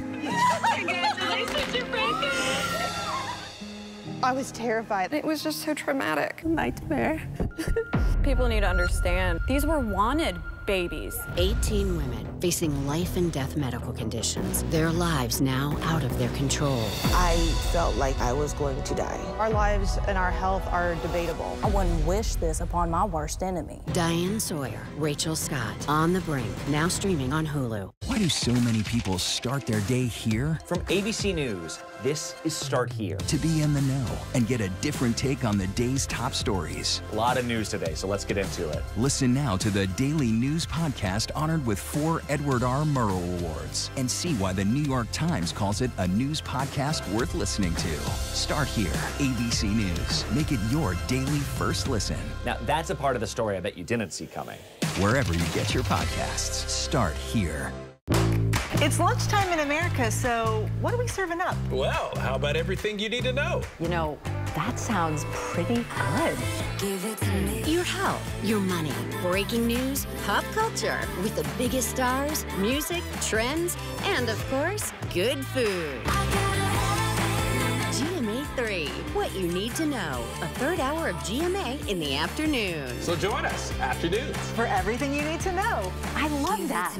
Congratulations, your birthday. I was terrified. It was just so traumatic. Nightmare. People need to understand these were wanted babies. 18 women facing life and death medical conditions. Their lives now out of their control. I felt like I was going to die. Our lives and our health are debatable. I wouldn't wish this upon my worst enemy. Diane Sawyer, Rachel Scott, On the Brink, now streaming on Hulu. Why do so many people start their day here? From ABC News, this is Start Here. To be in the know and get a different take on the day's top stories. A lot of news today, so let's get into it. Listen now to the Daily News Podcast honored with four Edward R. Murrow Awards and see why the New York Times calls it a news podcast worth listening to. Start here, ABC News. Make it your daily first listen. Now, that's a part of the story I bet you didn't see coming. Wherever you get your podcasts, start here. It's lunchtime in America, so what are we serving up? Well, how about everything you need to know? You know, that sounds pretty good. Give it to me. Your health, your money, breaking news, pop culture with the biggest stars, music, trends, and of course, good food. GMA 3, what you need to know. A third hour of GMA in the afternoon. So join us afternoons. For everything you need to know. I love that.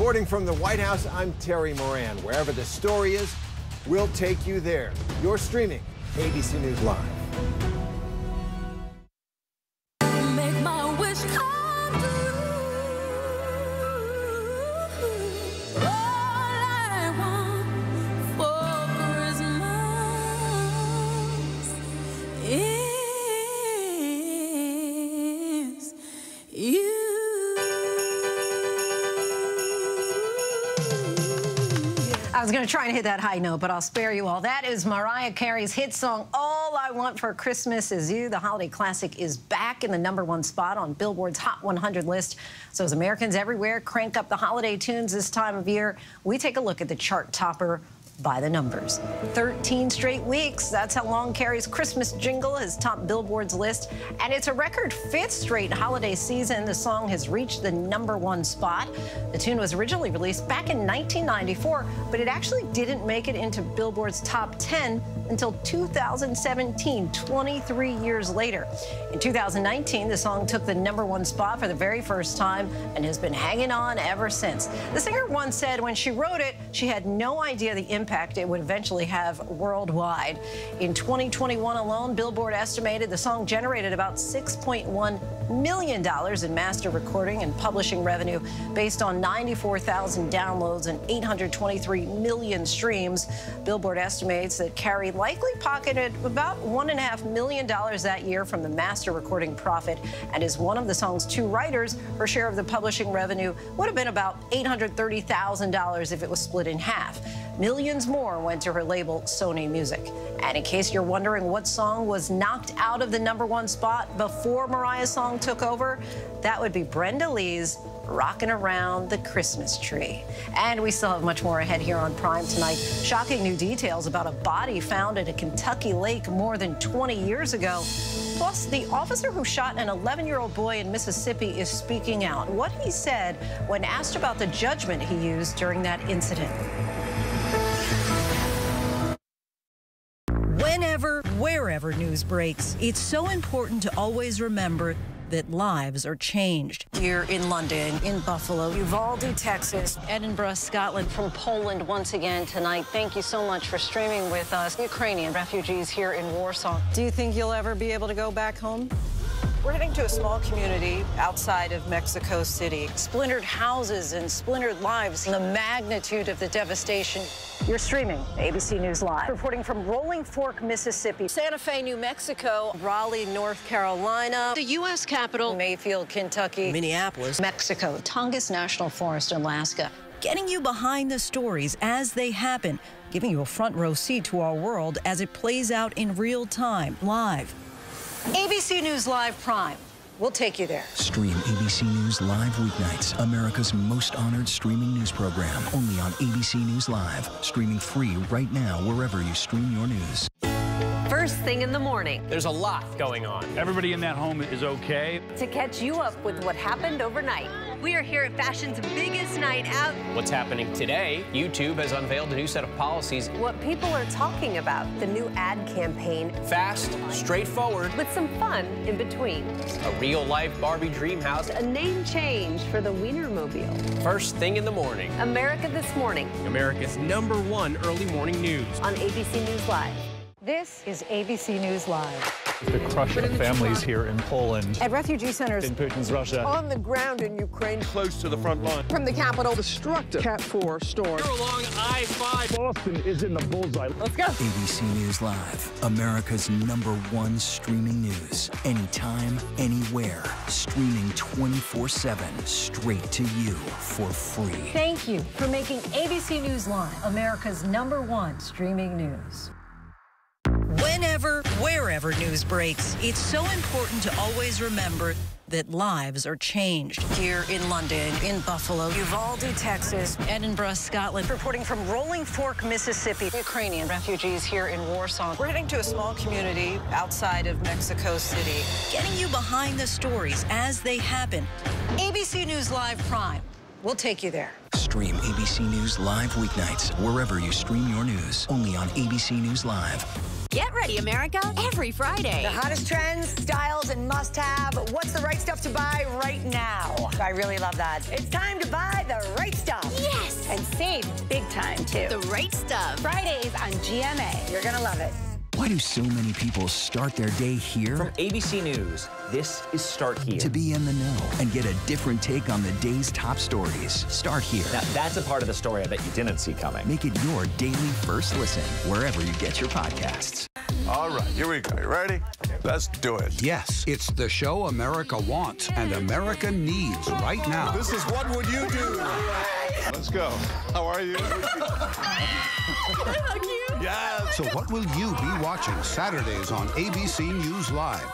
Reporting from the White House, I'm Terry Moran. Wherever the story is, we'll take you there. You're streaming ABC News Live. I was going to try and hit that high note, but I'll spare you all. That is Mariah Carey's hit song, All I Want for Christmas Is You. The holiday classic is back in the number one spot on Billboard's Hot 100 list. So as Americans everywhere crank up the holiday tunes this time of year, we take a look at the chart topper by the numbers. 13 straight weeks. That's how long Carey's Christmas jingle has topped Billboard's list. And it's a record fifth straight holiday season. The song has reached the number one spot. The tune was originally released back in 1994, but it actually didn't make it into Billboard's top 10 until 2017, 23 years later. In 2019, the song took the number one spot for the very first time and has been hanging on ever since. The singer once said when she wrote it, she had no idea the impact it would eventually have worldwide. In 2021 alone, Billboard estimated the song generated about $6.1 million in master recording and publishing revenue based on 94,000 downloads and 823 million streams. Billboard estimates that Carey likely pocketed about $1.5 million that year from the master recording profit and is one of the song's two writers. Her share of the publishing revenue would have been about $830,000 if it was split in half. Millions more went to her label, Sony Music. And in case you're wondering what song was knocked out of the number one spot before Mariah's song took over, that would be Brenda Lee's Rocking Around the Christmas Tree. And we still have much more ahead here on Prime tonight. Shocking new details about a body found at a Kentucky lake more than 20 years ago. Plus, the officer who shot an 11-year-old boy in Mississippi is speaking out. What he said when asked about the judgment he used during that incident. Whenever, wherever news breaks, it's so important to always remember that lives are changed. Here in London, in Buffalo, Uvalde, Texas, Edinburgh, Scotland, from Poland once again tonight. Thank you so much for streaming with us. Ukrainian refugees here in Warsaw. Do you think you'll ever be able to go back home? We're heading to a small community outside of Mexico City. Splintered houses and splintered lives. And the magnitude of the devastation. You're streaming ABC News Live. Reporting from Rolling Fork, Mississippi, Santa Fe, New Mexico, Raleigh, North Carolina, the U.S. Capitol, Mayfield, Kentucky, Minneapolis, Mexico, Tongass National Forest, Alaska. Getting you behind the stories as they happen, giving you a front row seat to our world as it plays out in real time, live. ABC News Live Prime. We'll take you there. Stream ABC News Live weeknights, America's most honored streaming news program, only on ABC News Live. Streaming free right now wherever you stream your news. First thing in the morning. There's a lot going on. Everybody in that home is okay. To catch you up with what happened overnight. We are here at fashion's biggest night out. What's happening today? YouTube has unveiled a new set of policies. What people are talking about, the new ad campaign. Fast, straightforward. With some fun in between. A real life Barbie dream house. A name change for the Wienermobile. First thing in the morning. America This Morning. America's number one early morning news. On ABC News Live. This is ABC News Live. The crush of families here in Poland. At refugee centers. In Putin's Russia. On the ground in Ukraine. Close to the front line. From the capital. Destructive Cat 4 storm. We're along I-5. Boston is in the bullseye. Let's go. ABC News Live, America's number one streaming news. Anytime, anywhere. Streaming 24-7, straight to you for free. Thank you for making ABC News Live America's number one streaming news. Whenever, wherever news breaks, it's so important to always remember that lives are changed. Here in London, in Buffalo, Uvalde, Texas, Edinburgh, Scotland. Reporting from Rolling Fork, Mississippi, Ukrainian refugees here in Warsaw. We're heading to a small community outside of Mexico City. Getting you behind the stories as they happen. ABC News Live Prime. We'll take you there. Stream ABC News Live weeknights wherever you stream your news. Only on ABC News Live. Get ready, America, every Friday. The hottest trends, styles, and must have. What's the right stuff to buy right now? I really love that. It's time to buy the right stuff. Yes. And save big time, too. The right stuff. Fridays on GMA. You're going to love it. Why do so many people start their day here? From ABC News, this is Start Here. To be in the know and get a different take on the day's top stories. Start here. Now, that's a part of the story I bet you didn't see coming. Make it your daily first listen wherever you get your podcasts. All right, here we go. You ready? Let's do it. Yes, it's the show America wants and America needs right now. This is What Would You Do? Let's go. How are you? Yeah. So what will you be watching Saturdays on ABC News Live?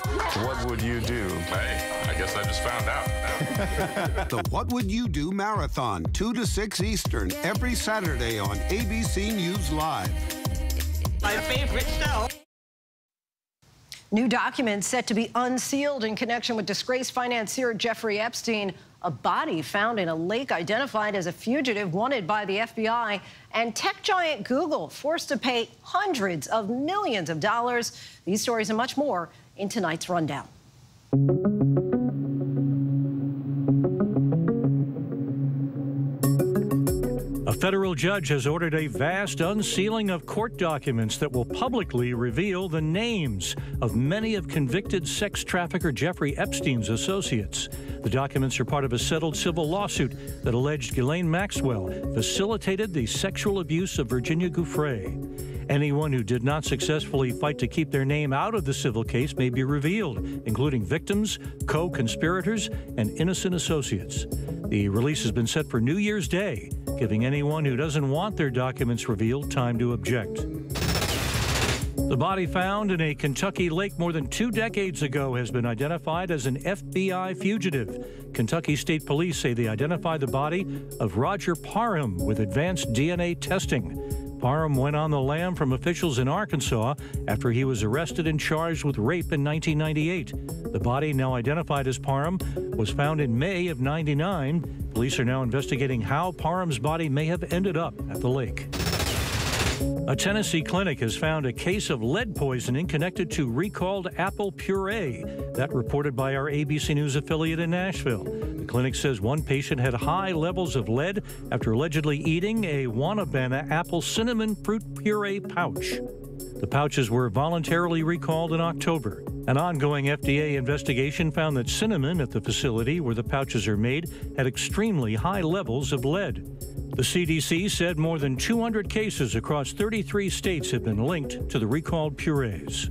What would you do? Hey, I guess I just found out. the What Would You Do Marathon, 2 to 6 Eastern, every Saturday on ABC News Live. My favorite show. New documents set to be unsealed in connection with disgraced financier Jeffrey Epstein. A body found in a lake identified as a fugitive wanted by the FBI. And tech giant Google forced to pay hundreds of millions of dollars. These stories and much more in tonight's rundown. Federal judge has ordered a vast unsealing of court documents that will publicly reveal the names of many of convicted sex trafficker Jeffrey Epstein's associates. The documents are part of a settled civil lawsuit that alleged Ghislaine Maxwell facilitated the sexual abuse of Virginia Giuffre. Anyone who did not successfully fight to keep their name out of the civil case may be revealed, including victims, co conspirators, and innocent associates. The release has been set for New Year's Day, giving anyone who doesn't want their documents revealed time to object. The body found in a Kentucky lake more than two decades ago has been identified as an FBI fugitive. Kentucky State Police say they identified the body of Roger Parham with advanced DNA testing. Parham went on the lam from officials in Arkansas after he was arrested and charged with rape in 1998. The body, now identified as Parham, was found in May of 99. Police are now investigating how Parham's body may have ended up at the lake. A Tennessee clinic has found a case of lead poisoning connected to recalled apple puree. That reported by our ABC News affiliate in Nashville. The clinic says one patient had high levels of lead after allegedly eating a Wanabana apple cinnamon fruit puree pouch. The pouches were voluntarily recalled in October. An ongoing FDA investigation found that cinnamon at the facility where the pouches are made had extremely high levels of lead. The CDC said more than 200 cases across 33 states have been linked to the recalled purees.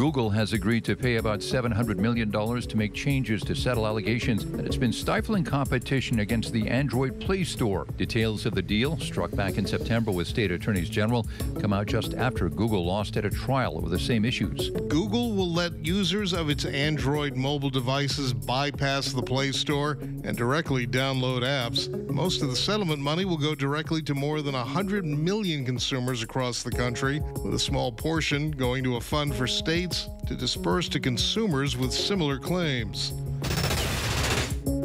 Google has agreed to pay about $700 million to make changes to settle allegations that it's been stifling competition against the Android Play Store. Details of the deal, struck back in September with state attorneys general, come out just after Google lost at a trial over the same issues. Google will let users of its Android mobile devices bypass the Play Store and directly download apps. Most of the settlement money will go directly to more than 100 million consumers across the country, with a small portion going to a fund for states to disperse to consumers with similar claims.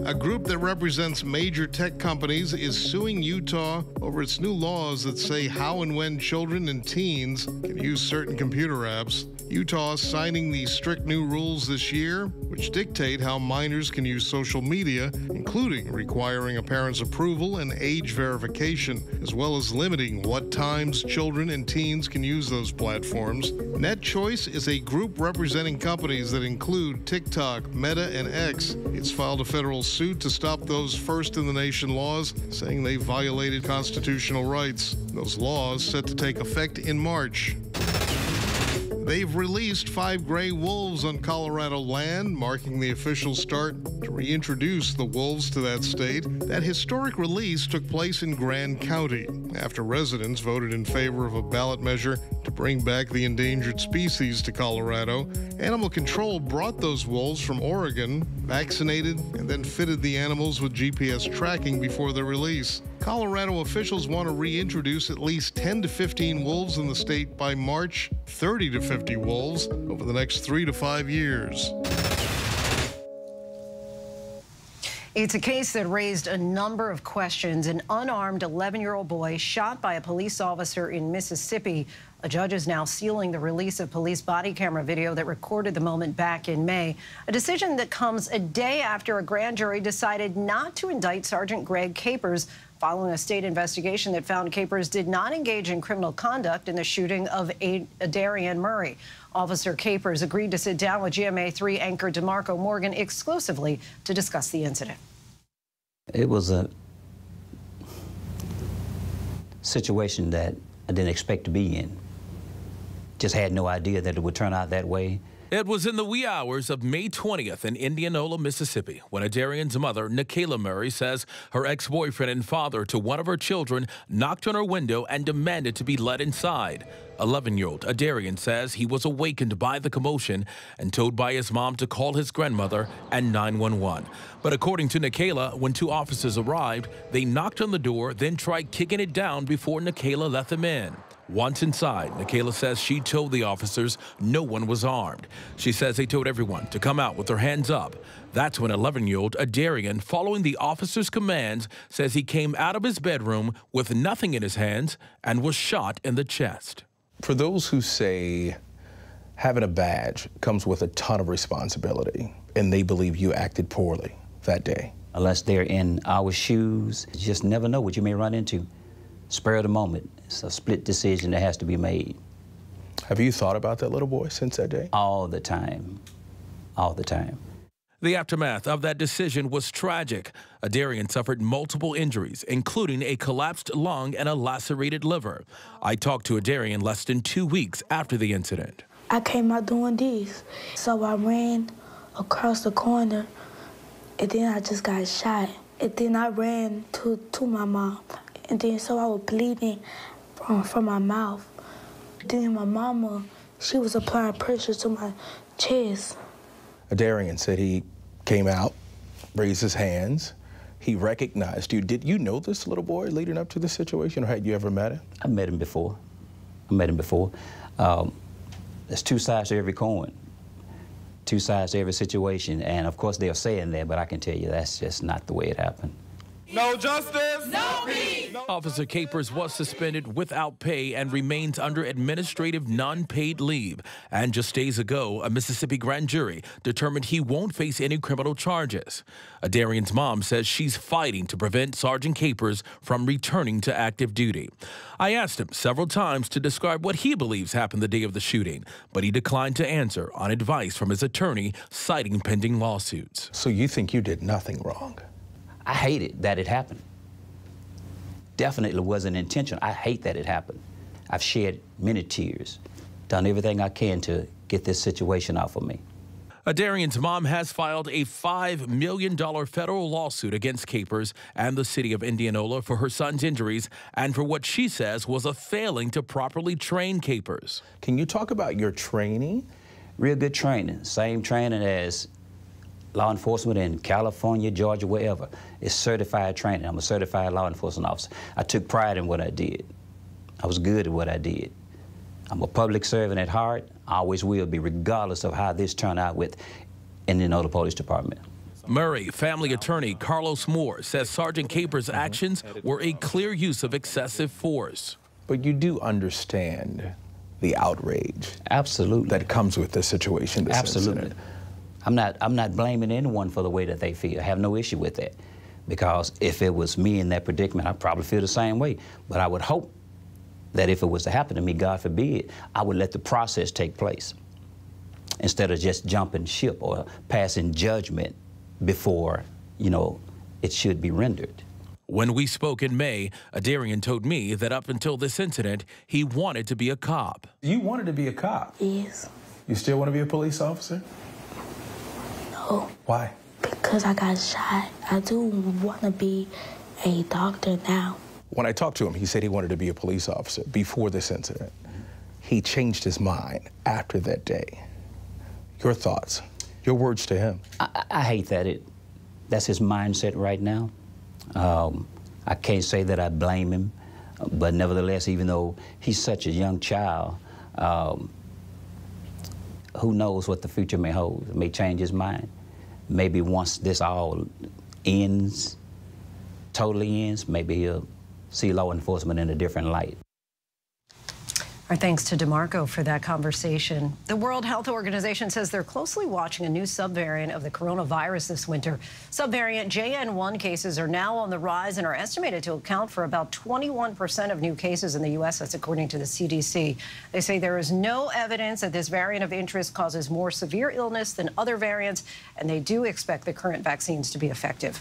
A group that represents major tech companies is suing Utah over its new laws that say how and when children and teens can use certain computer apps. Utah signing these strict new rules this year, which dictate how minors can use social media, including requiring a parent's approval and age verification, as well as limiting what times children and teens can use those platforms. NetChoice is a group representing companies that include TikTok, Meta, and X. It's filed a federal suit to stop those first in the nation laws, saying they violated constitutional rights. Those laws set to take effect in March. They've released five gray wolves on Colorado land, marking the official start to reintroduce the wolves to that state. That historic release took place in Grand County after residents voted in favor of a ballot measure to bring back the endangered species to Colorado. Animal Control brought those wolves from Oregon, vaccinated, and then fitted the animals with GPS tracking before their release. Colorado officials want to reintroduce at least 10 to 15 wolves in the state by March, 30 to 50 wolves over the next three to five years. It's a case that raised a number of questions. An unarmed 11 year old boy shot by a police officer in Mississippi. A judge is now sealing the release of police body camera video that recorded the moment back in May. A decision that comes a day after a grand jury decided not to indict Sergeant Greg Capers following a state investigation that found Capers did not engage in criminal conduct in the shooting of Darian Murray. Officer Capers agreed to sit down with GMA3 anchor DeMarco Morgan exclusively to discuss the incident. It was a situation that I didn't expect to be in. just had no idea that it would turn out that way. It was in the wee hours of May 20th in Indianola, Mississippi, when Aderrien's mother, Nakala Murray, says her ex boyfriend and father to one of her children knocked on her window and demanded to be let inside. 11 year old Aderrien says he was awakened by the commotion and told by his mom to call his grandmother and 911. But according to Nakala, when two officers arrived, they knocked on the door, then tried kicking it down before Nakala let them in. Once inside, Nakala says she told the officers no one was armed. She says they told everyone to come out with their hands up. That's when 11 year old Aderrien, following the officer's commands, says he came out of his bedroom with nothing in his hands and was shot in the chest. For those who say having a badge comes with a ton of responsibility and they believe you acted poorly that day. Unless they're in our shoes, you just never know what you may run into. Spur of the moment. It's a split decision that has to be made. Have you thought about that little boy since that day? All the time. All the time. The aftermath of that decision was tragic. Aderrien suffered multiple injuries, including a collapsed lung and a lacerated liver. I talked to Aderrien less than two weeks after the incident. I came out doing this, so I ran across the corner, and then I just got shot. And then I ran to, to my mom, and then so I was bleeding from, from my mouth. Then my mama, she was applying pressure to my chest. Aderrien said he came out, raised his hands. He recognized you. Did you know this little boy leading up to the situation, or had you ever met him? I met him before. I met him before. Um, there's two sides to every coin, two sides to every situation, and of course they're saying that, but I can tell you that's just not the way it happened. No justice, no peace. Officer Capers was suspended without pay and remains under administrative non-paid leave. And just days ago, a Mississippi grand jury determined he won't face any criminal charges. Aderrien's mom says she's fighting to prevent Sergeant Capers from returning to active duty. I asked him several times to describe what he believes happened the day of the shooting, but he declined to answer on advice from his attorney citing pending lawsuits. So you think you did nothing wrong? I hate it that it happened. Definitely wasn't intentional. I hate that it happened. I've shed many tears, done everything I can to get this situation off of me. Aderrien's mom has filed a $5 million federal lawsuit against Capers and the city of Indianola for her son's injuries and for what she says was a failing to properly train Capers. Can you talk about your training? Real good training. Same training as law enforcement in California, Georgia, wherever. It's certified training. I'm a certified law enforcement officer. I took pride in what I did. I was good at what I did. I'm a public servant at heart. I always will be, regardless of how this turned out with Indianola Police Department. Murray family attorney Carlos Moore says Sergeant Capers' mm-hmm. actions were a clear use of excessive force. But you do understand the outrage. Absolutely. That comes with this situation. This Absolutely. Incident. I'm not, I'm not blaming anyone for the way that they feel. I have no issue with that. Because if it was me in that predicament, I'd probably feel the same way. But I would hope that if it was to happen to me, God forbid, I would let the process take place instead of just jumping ship or passing judgment before, you know, it should be rendered. When we spoke in May, Aderrien told me that up until this incident, he wanted to be a cop. You wanted to be a cop? Yes. You still want to be a police officer? No. Why? Because I got shot. I do want to be a doctor now. When I talked to him, he said he wanted to be a police officer before this incident. He changed his mind after that day. Your thoughts, your words to him. I, I hate that it, that's his mindset right now. Um, I can't say that I blame him, but nevertheless, even though he's such a young child, um, who knows what the future may hold? It may change his mind. Maybe once this all ends, totally ends, maybe he'll see law enforcement in a different light. Our thanks to DeMarco for that conversation. The World Health Organization says they're closely watching a new subvariant of the coronavirus this winter. Subvariant JN1 cases are now on the rise and are estimated to account for about 21% of new cases in the U.S. That's according to the CDC. They say there is no evidence that this variant of interest causes more severe illness than other variants, and they do expect the current vaccines to be effective.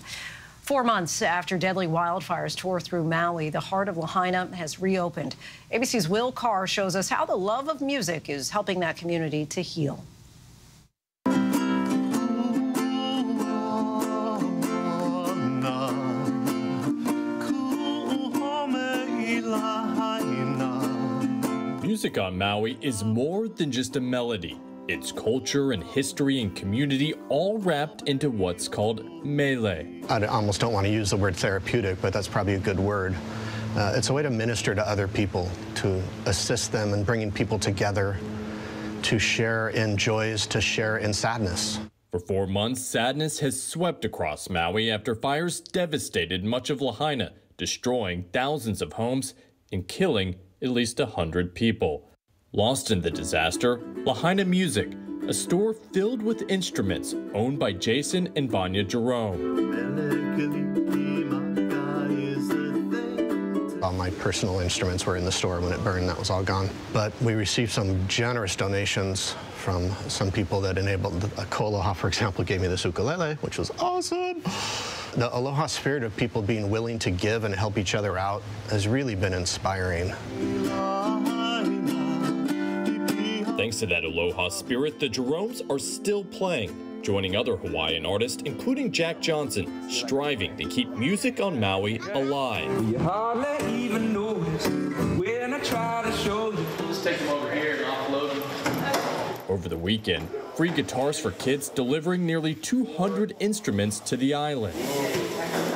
Four months after deadly wildfires tore through Maui, the heart of Lahaina has reopened. ABC's Will Carr shows us how the love of music is helping that community to heal. Music on Maui is more than just a melody. It's culture and history and community all wrapped into what's called mele. I almost don't want to use the word therapeutic, but that's probably a good word. Uh, it's a way to minister to other people, to assist them in bringing people together, to share in joys, to share in sadness. For four months, sadness has swept across Maui after fires devastated much of Lahaina, destroying thousands of homes and killing at least 100 people. Lost in the disaster, Lahaina Music, a store filled with instruments owned by Jason and Vanya Jerome. All my personal instruments were in the store when it burned, that was all gone. But we received some generous donations from some people that enabled, uh, Koaloha, for example, gave me this ukulele, which was awesome. The aloha spirit of people being willing to give and help each other out has really been inspiring. Thanks to that aloha spirit, the Jeromes are still playing, joining other Hawaiian artists, including Jack Johnson, striving to keep music on Maui alive. You hardly even notice when I try to show you. Just take them over here and offload them. Over the weekend, free guitars for kids delivering nearly 200 instruments to the island.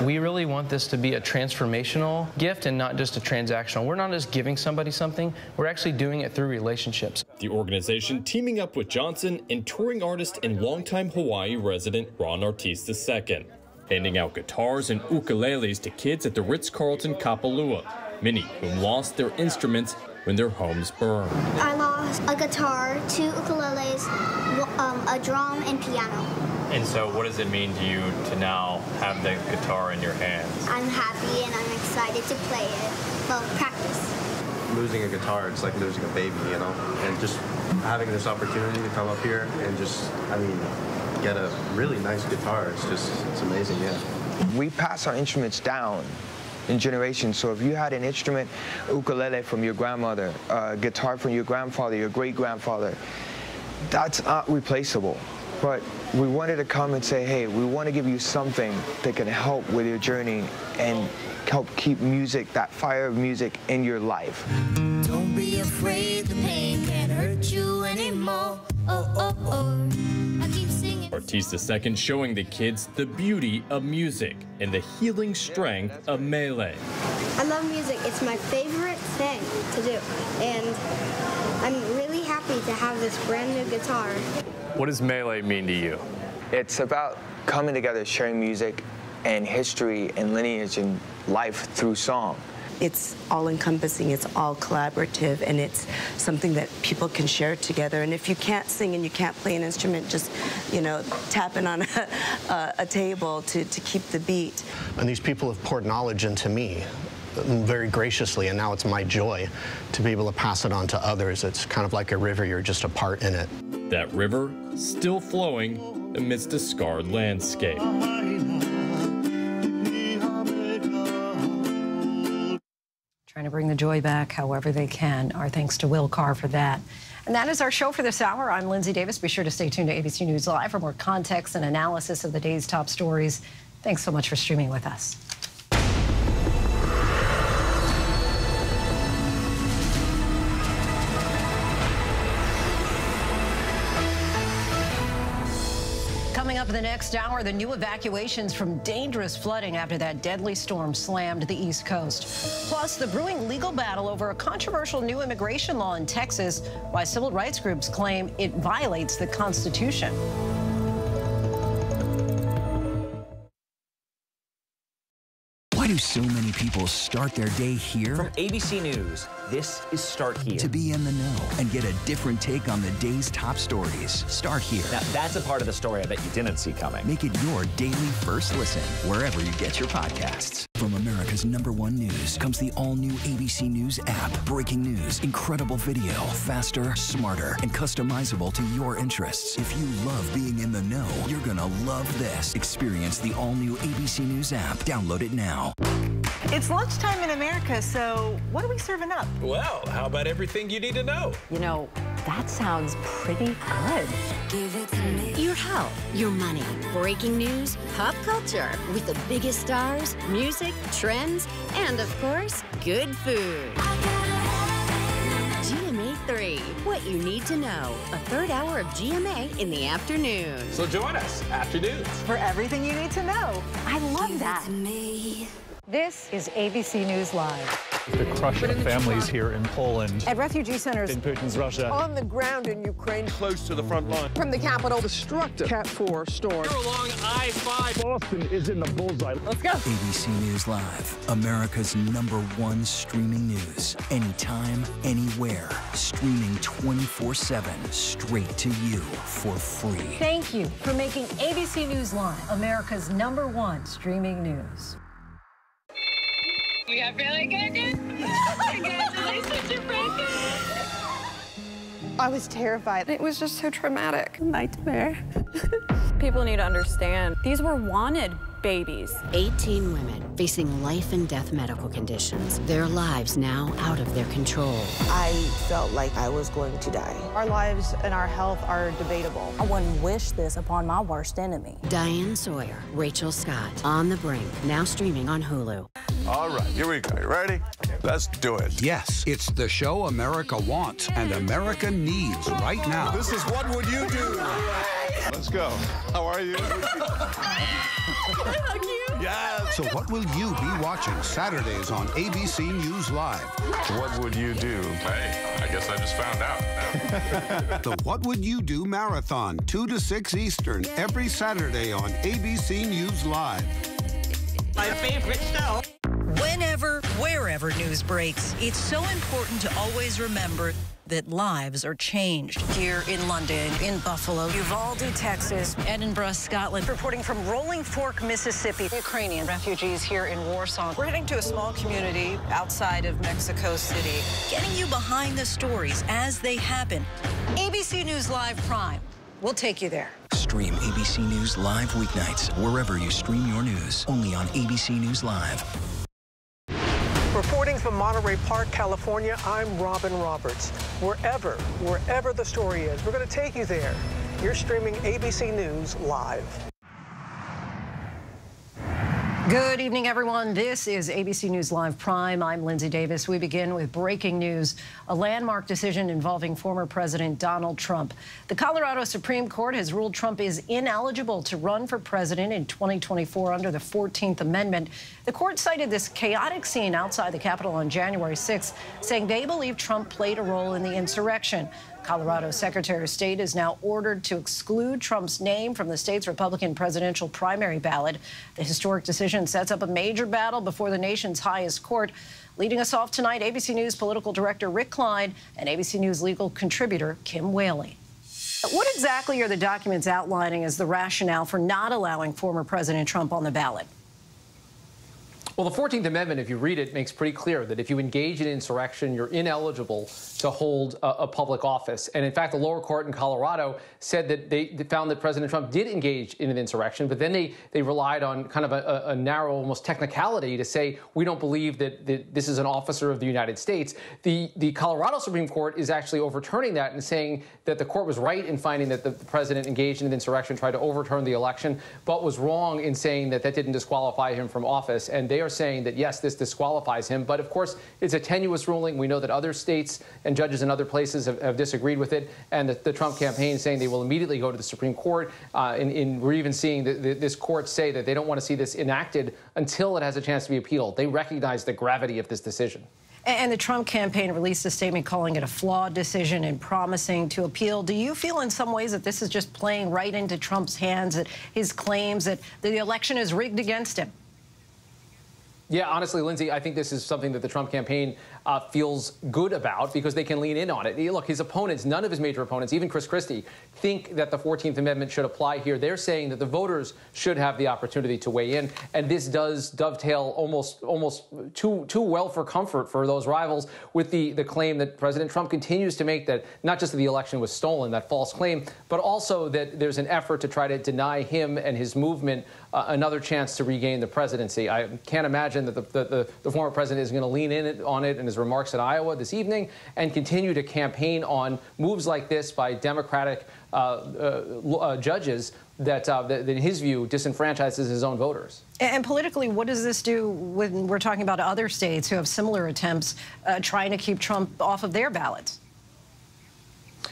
We really want this to be a transformational gift and not just a transactional. We're not just giving somebody something, we're actually doing it through relationships. The organization teaming up with Johnson and touring artist and longtime Hawaii resident Ron Artis II, handing out guitars and ukuleles to kids at the Ritz-Carlton Kapalua, many whom lost their instruments when their homes burned. I lost a guitar, two ukuleles, a drum, and piano. And so, what does it mean to you to now have the guitar in your hands? I'm happy and I'm excited to play it. Well, practice. Losing a guitar, it's like losing a baby, you know? And just having this opportunity to come up here and just, I mean, get a really nice guitar, it's just, it's amazing, yeah. We pass our instruments down in generations. So if you had an instrument, ukulele from your grandmother, uh, guitar from your grandfather, your great grandfather, that's not replaceable. But we wanted to come and say, hey, we want to give you something that can help with your journey and help keep music, that fire of music in your life. Don't be afraid the pain can't hurt you anymore. Oh, oh, oh. I keep singing. Artis II showing the kids the beauty of music and the healing strength of mele. I love music. It's my favorite thing to do. And I'm really happy to have this brand new guitar. What does mele mean to you? It's about coming together, sharing music and history and lineage and life through song. It's all encompassing, it's all collaborative, and it's something that people can share together. And if you can't sing and you can't play an instrument, just, you know, tapping on a, a, a table to, to keep the beat. And these people have poured knowledge into me very graciously, and now it's my joy to be able to pass it on to others. It's kind of like a river, you're just a part in it. That river still flowing amidst a scarred landscape. Trying to bring the joy back however they can. Our thanks to Will Carr for that. And that is our show for this hour. I'm Linsey Davis. Be sure to stay tuned to ABC News Live for more context and analysis of the day's top stories. Thanks so much for streaming with us. Coming up in the next hour, the new evacuations from dangerous flooding after that deadly storm slammed the East Coast. Plus, the brewing legal battle over a controversial new immigration law in Texas, why civil rights groups claim it violates the Constitution. Do so many people start their day here? From ABC News, this is Start Here. To be in the know and get a different take on the day's top stories. Start here. Now, that's a part of the story I bet you didn't see coming. Make it your daily first listen wherever you get your podcasts. From America's number one news comes the all new ABC News app. Breaking news, incredible video, faster, smarter, and customizable to your interests. If you love being in the know, you're going to love this. Experience the all new ABC News app. Download it now. It's lunchtime in America, so what are we serving up? Well, how about everything you need to know? You know, that sounds pretty good. Give it to me. Your health, your money, breaking news, pop culture with the biggest stars, music, trends, and of course, good food. GMA 3, what you need to know. A third hour of GMA in the afternoon. So join us afternoons. For everything you need to know. I love that. This is ABC News Live. The crush of families here in Poland. At refugee centers In Putin's Russia. On the ground in Ukraine. Close to the front line. From the capital, destructive Cat 4 storm. along I-5. Boston is in the bullseye. Let's go. ABC News Live, America's number one streaming news. Anytime, anywhere. Streaming 24 7 straight to you for free. Thank you for making ABC News Live America's number one streaming news. We have really good news. Congratulations, you're pregnant. I was terrified. It was just so traumatic. Nightmare. People need to understand these were wanted babies. 18 women facing life and death medical conditions. Their lives now out of their control. I felt like I was going to die. Our lives and our health are debatable. I wouldn't wish this upon my worst enemy. Diane Sawyer, Rachel Scott, On the Brink, now streaming on Hulu. All right, here we go. You ready? Let's do it. Yes, it's the show America wants and America needs right now. This is What Would You Do? Let's go. How are you? hug you? Yes. So what will you be watching Saturdays on ABC News Live? What would you do? Hey, I guess I just found out. the What Would You Do Marathon, 2 to 6 Eastern, every Saturday on ABC News Live. My favorite show. Whenever, wherever news breaks, it's so important to always remember that lives are changed. Here in London, in Buffalo, Uvalde, Texas, Edinburgh, Scotland. Reporting from Rolling Fork, Mississippi. Ukrainian refugees here in Warsaw. We're heading to a small community outside of Mexico City, getting you behind the stories as they happen. ABC News Live Prime. We'll take you there. Stream ABC News live weeknights wherever you stream your news. Only on ABC News Live. Reporting from Monterey Park, California, I'm Robin Roberts. Wherever, wherever the story is, we're going to take you there. You're streaming ABC News live. Good evening, everyone. This is ABC News Live Prime. I'm Linsey Davis. We begin with breaking news a landmark decision involving former President Donald Trump. The Colorado Supreme Court has ruled Trump is ineligible to run for president in 2024 under the 14th Amendment. The court cited this chaotic scene outside the Capitol on January 6, saying they believe Trump played a role in the insurrection. Colorado Secretary of State is now ordered to exclude Trump's name from the state's Republican presidential primary ballot. The historic decision sets up a major battle before the nation's highest court. Leading us off tonight, ABC News political director Rick Klein and ABC News legal contributor Kim Wehle. What exactly are the documents outlining as the rationale for not allowing former President Trump on the ballot? Well, the 14th Amendment, if you read it, makes pretty clear that if you engage in insurrection, you're ineligible to hold a, a public office. And in fact, the lower court in Colorado said that they found that President Trump did engage in an insurrection, but then they, they relied on kind of a, a narrow, almost technicality to say, we don't believe that, that this is an officer of the United States. The, the Colorado Supreme Court is actually overturning that and saying that the court was right in finding that the president engaged in an insurrection, tried to overturn the election, but was wrong in saying that that didn't disqualify him from office. And they are saying that, yes, this disqualifies him. But of course, it's a tenuous ruling. We know that other states and judges in other places have, have disagreed with it. And the, the, Trump campaign saying they will immediately go to the Supreme Court. Uh, in, we're even seeing the, the, this court say that they don't want to see this enacted until it has a chance to be appealed. They recognize the gravity of this decision. And the Trump campaign released a statement calling it a flawed decision and promising to appeal. Do you feel in some ways that this is just playing right into Trump's hands, that his claims that the election is rigged against him? Yeah, honestly, Linsey, I think this is something that the Trump campaign uh, feels good about because they can lean in on it. Look, his opponents, none of his major opponents, even Chris Christie, think that the 14th Amendment should apply here. They're saying that the voters should have the opportunity to weigh in, and this does dovetail almost almost too too well for comfort for those rivals with the the claim that President Trump continues to make that not just that the election was stolen, that false claim, but also that there's an effort to try to deny him and his movement uh, another chance to regain the presidency. I can't imagine that the, the, the former president is going to lean in on it in his remarks in Iowa this evening and continue to campaign on moves like this by Democratic uh, uh, uh judges that, uh, that, in his view, disenfranchises his own voters. And politically, what does this do when we're talking about other states who have similar attempts uh, trying to keep Trump off of their ballots?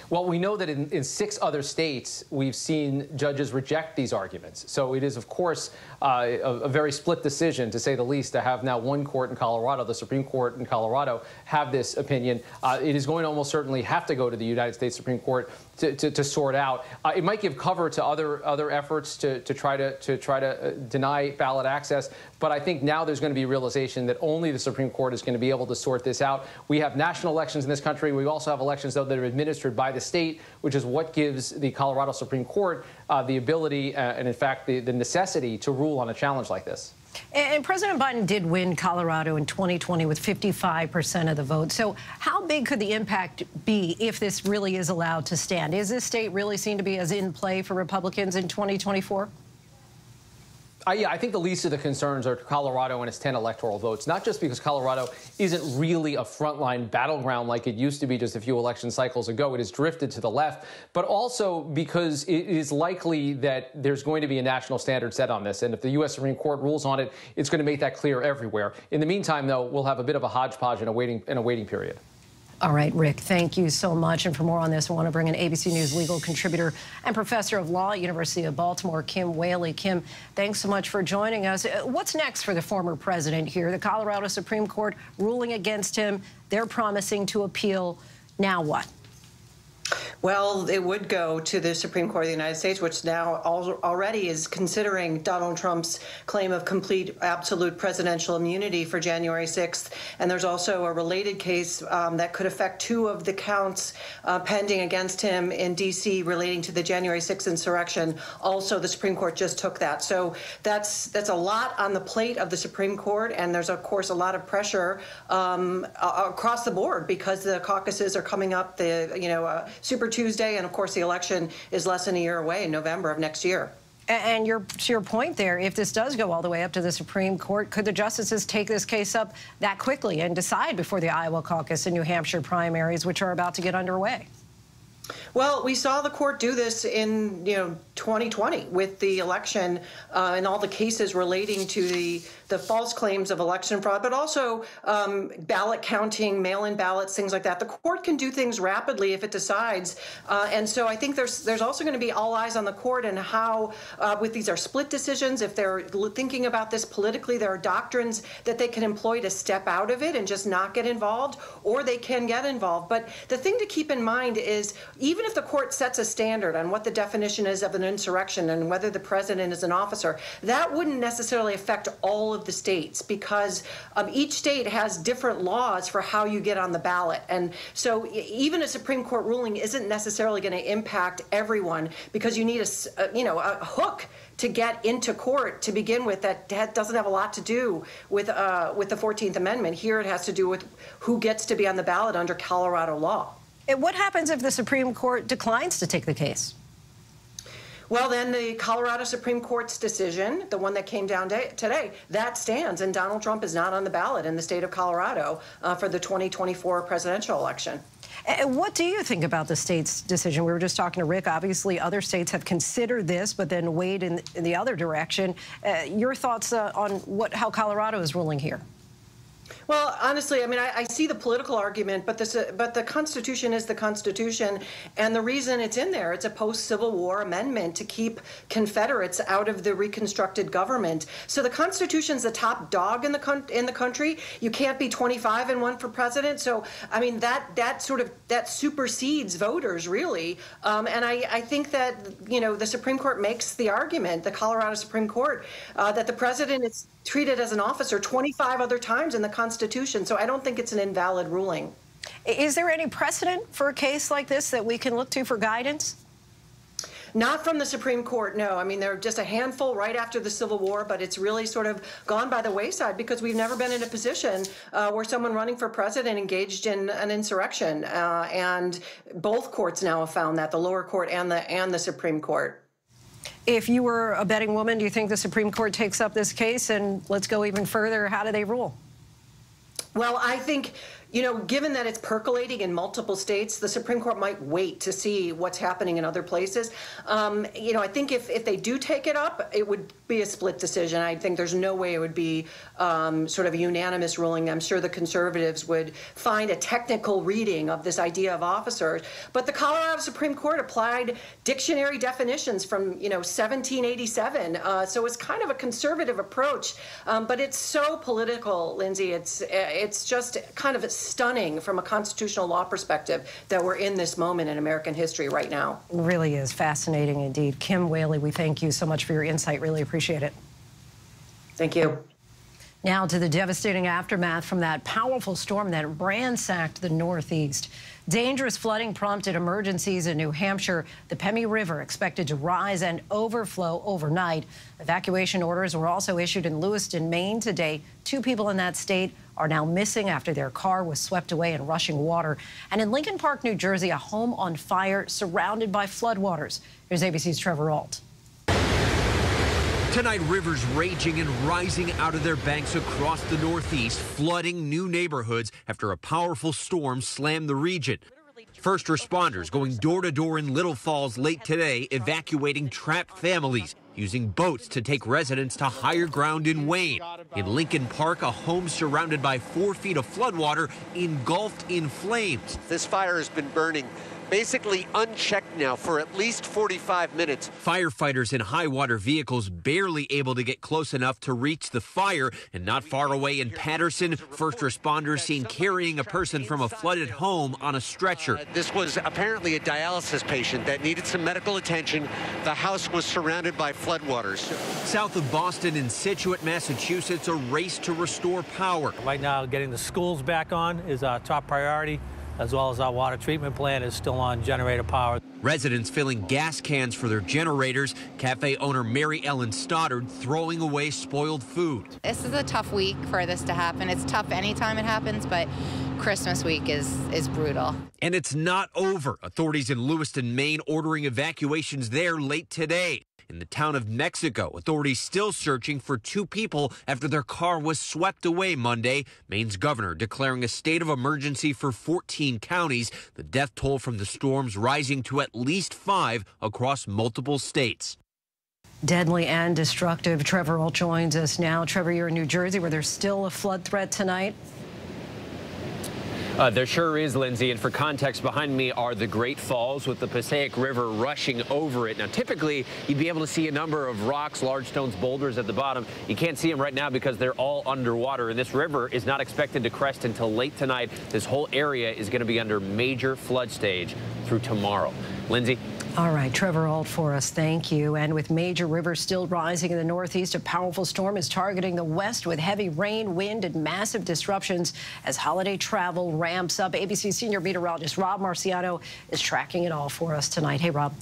Well, we know that in, in, six other states, we've seen judges reject these arguments. So it is, of course, uh, a, a, very split decision, to say the least, to have now one court in Colorado, the Supreme Court in Colorado, have this opinion. Uh, it is going to almost certainly have to go to the United States Supreme Court to, to, to sort out. Uh, it might give cover to other other efforts to, to try to to try to uh, deny ballot access. But I think now there's going to be a realization that only the Supreme Court is going to be able to sort this out. We have national elections in this country. We also have elections, though, that are administered by the state, which is what gives the Colorado Supreme Court uh, the ability uh, and, in fact, the, the necessity to rule on a challenge like this. And President Biden did win Colorado in 2020 with 55% of the vote. So how big could the impact be if this really is allowed to stand? Is this state really seen to be as in play for Republicans in 2024? I, yeah, I think the least of the concerns are Colorado and its 10 electoral votes, not just because Colorado isn't really a frontline battleground like it used to be just a few election cycles ago. It has drifted to the left, but also because it is likely that there's going to be a national standard set on this. And if the U.S. Supreme Court rules on it, it's going to make that clear everywhere. In the meantime, though, we'll have a bit of a hodgepodge in a waiting, in a waiting period. All right, Rick, thank you so much. And for more on this, I want to bring in ABC News legal contributor and professor of law at University of Baltimore, Kim Wehle. Kim, thanks so much for joining us. Uh, what's next for the former president here? The Colorado Supreme Court ruling against him. They're promising to appeal. Now what? Well, it would go to the Supreme Court of the United States, which now already is considering Donald Trump's claim of complete absolute presidential immunity for January 6th. And there's also a related case um, that could affect two of the counts uh, pending against him in D.C. relating to the January 6th insurrection. Also, the Supreme Court just took that. So that's that's a lot on the plate of the Supreme Court, and there's of course a lot of pressure um, across the board because the caucuses are coming up. The you know uh, Super Tuesday, and of course, the election is less than a year away in November of next year. And your, to your point there, if this does go all the way up to the Supreme Court, could the justices take this case up that quickly and decide before the Iowa caucus and New Hampshire primaries, which are about to get underway? Well, we saw the court do this in you know 2020 with the election uh, and all the cases relating to the the false claims of election fraud, but also um, ballot counting, mail-in ballots, things like that. The court can do things rapidly if it decides, uh, and so I think there's there's also going to be all eyes on the court and how uh, with these are split decisions. If they're thinking about this politically, there are doctrines that they can employ to step out of it and just not get involved, or they can get involved. But the thing to keep in mind is even if the court sets a standard on what the definition is of an insurrection and whether the president is an officer, that wouldn't necessarily affect all of the states because um, each state has different laws for how you get on the ballot. And so even a Supreme Court ruling isn't necessarily going to impact everyone because you need a, a you know a hook to get into court to begin with that doesn't have a lot to do with uh, with the 14th Amendment. Here it has to do with who gets to be on the ballot under Colorado law. And what happens if the Supreme Court declines to take the case? Well, then the Colorado Supreme Court's decision, the one that came down today, that stands, and Donald Trump is not on the ballot in the state of Colorado uh, for the 2024 presidential election. And what do you think about the state's decision? We were just talking to Rick. Obviously, other states have considered this, but then weighed in, in the other direction. Uh, your thoughts uh, on what how Colorado is ruling here? Well, honestly, I mean, I, I, see the political argument, but this, uh, but the Constitution is the Constitution, and the reason it's in there, it's a post-Civil War amendment to keep Confederates out of the reconstructed government. So the Constitution's the top dog in the in the country. You can't be 25 and one for president. So I mean, that that sort of that supersedes voters really. Um, and I, I think that you know the Supreme Court makes the argument, the Colorado Supreme Court, uh, that the president is treated as an officer 25 other times in the Constitution. So I don't think it's an invalid ruling. Is there any precedent for a case like this that we can look to for guidance? Not from the Supreme Court, no. I mean, there are just a handful right after the Civil War, but it's really sort of gone by the wayside because we've never been in a position uh, where someone running for president engaged in an insurrection. Uh, and both courts now have found that, the lower court and the, and the Supreme Court. If you were a betting woman, do you think the Supreme Court takes up this case? And let's go even further. How do they rule? Well, I think you know, given that it's percolating in multiple states, the Supreme Court might wait to see what's happening in other places. Um, you know, I think if, if they do take it up, it would be a split decision. I think there's no way it would be um, sort of a unanimous ruling. I'm sure the conservatives would find a technical reading of this idea of officers. But the Colorado Supreme Court applied dictionary definitions from, you know, 1787. Uh, so it's kind of a conservative approach. Um, but it's so political, Linsey. It's, it's just kind of stunning from a constitutional law perspective that we're in this moment in American history right now. It really is fascinating indeed. Kim Wehle, we thank you so much for your insight. Really appreciate it. Thank you. Now to the devastating aftermath from that powerful storm that ransacked the Northeast. Dangerous flooding prompted emergencies in New Hampshire. The Pemi River expected to rise and overflow overnight. Evacuation orders were also issued in Lewiston, Maine today. Two people in that state are now missing after their car was swept away in rushing water. And in Lincoln Park, New Jersey, a home on fire surrounded by floodwaters. Here's ABC's Trevor Ault. Tonight, rivers raging and rising out of their banks across the Northeast, flooding new neighborhoods after a powerful storm slammed the region. First responders going door to door in Little Falls late today, evacuating trapped families, using boats to take residents to higher ground in Wayne. In Lincoln Park, a home surrounded by four feet of floodwater engulfed in flames. This fire has been burning basically unchecked now for at least 45 minutes. Firefighters in high water vehicles barely able to get close enough to reach the fire. And not far away in Paterson, first responders seen carrying a person from a flooded home on a stretcher. Uh, this was apparently a dialysis patient that needed some medical attention. The house was surrounded by floodwaters. South of Boston in Scituate, Massachusetts, a race to restore power. Right now, getting the schools back on is our top priority as well as our water treatment plant is still on generator power. Residents filling gas cans for their generators. Cafe owner Mary Ellen Stoddard throwing away spoiled food. This is a tough week for this to happen. It's tough anytime it happens, but Christmas week is is brutal. And it's not over. Authorities in Lewiston, Maine ordering evacuations there late today. In the town of Mexico, authorities still searching for two people after their car was swept away Monday. Maine's governor declaring a state of emergency for 14 counties. The death toll from the storms rising to at least five across multiple states. Deadly and destructive. Trevor Ault joins us now. Trevor, you're in New Jersey where there's still a flood threat tonight. Uh, there sure is, Linsey. And for context, behind me are the Great Falls with the Passaic River rushing over it. Now, typically, you'd be able to see a number of rocks, large stones, boulders at the bottom. You can't see them right now because they're all underwater. And this river is not expected to crest until late tonight. This whole area is going to be under major flood stage through tomorrow. Linsey? All right, Trevor Ault for us, thank you. And with major rivers still rising in the northeast, a powerful storm is targeting the west with heavy rain, wind, and massive disruptions as holiday travel ramps up. ABC senior meteorologist Rob Marciano is tracking it all for us tonight. Hey, Rob.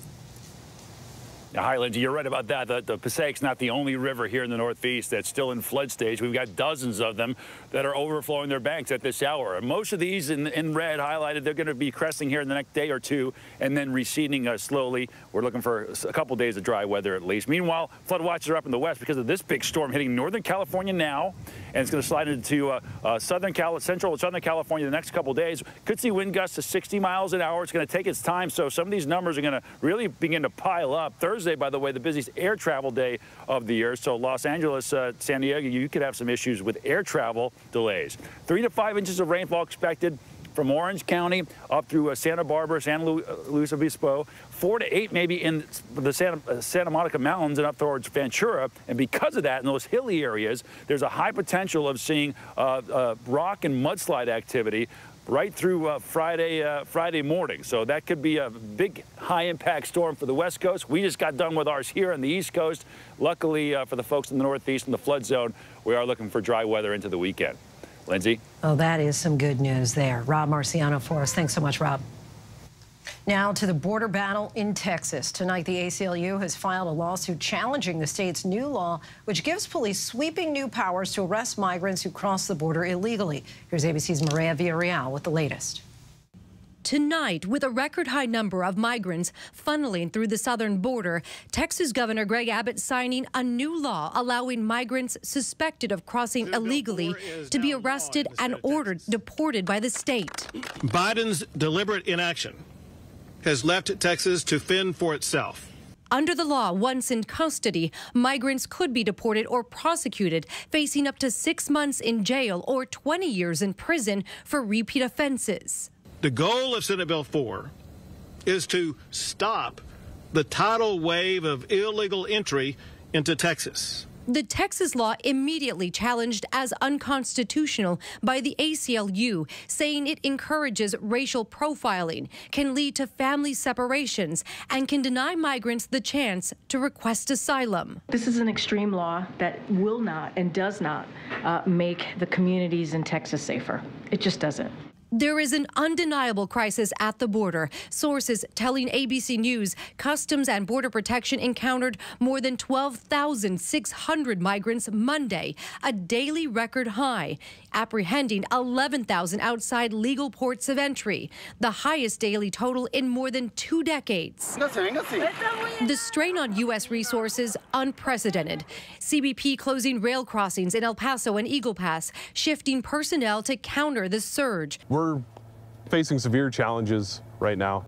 Hi, Linsey. You're right about that. The, the Passaic's not the only river here in the Northeast that's still in flood stage. We've got dozens of them that are overflowing their banks at this hour. Most of these in, in red highlighted, they're going to be cresting here in the next day or two and then receding uh, slowly. We're looking for a couple days of dry weather at least. Meanwhile, flood watches are up in the west because of this big storm hitting Northern California now and it's going to slide into uh, uh, southern central and southern California the next couple days. Could see wind gusts to 60 miles an hour. It's going to take its time, so some of these numbers are going to really begin to pile up. Thursday, by the way, the busiest air travel day of the year. So Los Angeles, uh, San Diego, you could have some issues with air travel delays. Three to five inches of rainfall expected from Orange County up through uh, Santa Barbara, San Lu uh, Luis Obispo, four to eight maybe in the Santa, uh, Santa Monica Mountains and up towards Ventura. And because of that, in those hilly areas, there's a high potential of seeing uh, uh, rock and mudslide activity right through uh, Friday uh, Friday morning. So that could be a big high impact storm for the West Coast. We just got done with ours here on the East Coast. Luckily uh, for the folks in the Northeast and the flood zone, we are looking for dry weather into the weekend. Linsey? Oh, that is some good news there. Rob Marciano for us. Thanks so much, Rob. Now to the border battle in Texas. Tonight, the ACLU has filed a lawsuit challenging the state's new law, which gives police sweeping new powers to arrest migrants who cross the border illegally. Here's ABC's Mireya Villarreal with the latest. Tonight, with a record high number of migrants funneling through the southern border, Texas Governor Greg Abbott signing a new law allowing migrants suspected of crossing illegally to be arrested and ordered deported by the state. Biden's deliberate inaction has left Texas to fend for itself. Under the law, once in custody, migrants could be deported or prosecuted, facing up to six months in jail or 20 years in prison for repeat offenses. The goal of Senate Bill 4 is to stop the tidal wave of illegal entry into Texas. The Texas law immediately challenged as unconstitutional by the ACLU, saying it encourages racial profiling, can lead to family separations, and can deny migrants the chance to request asylum. This is an extreme law that will not and does not uh, make the communities in Texas safer. It just doesn't. There is an undeniable crisis at the border. Sources telling ABC News Customs and Border Protection encountered more than 12,600 migrants Monday, a daily record high, apprehending 11,000 outside legal ports of entry, the highest daily total in more than two decades. The strain on U.S. resources unprecedented. CBP closing rail crossings in El Paso and Eagle Pass, shifting personnel to counter the surge. We're facing severe challenges right now.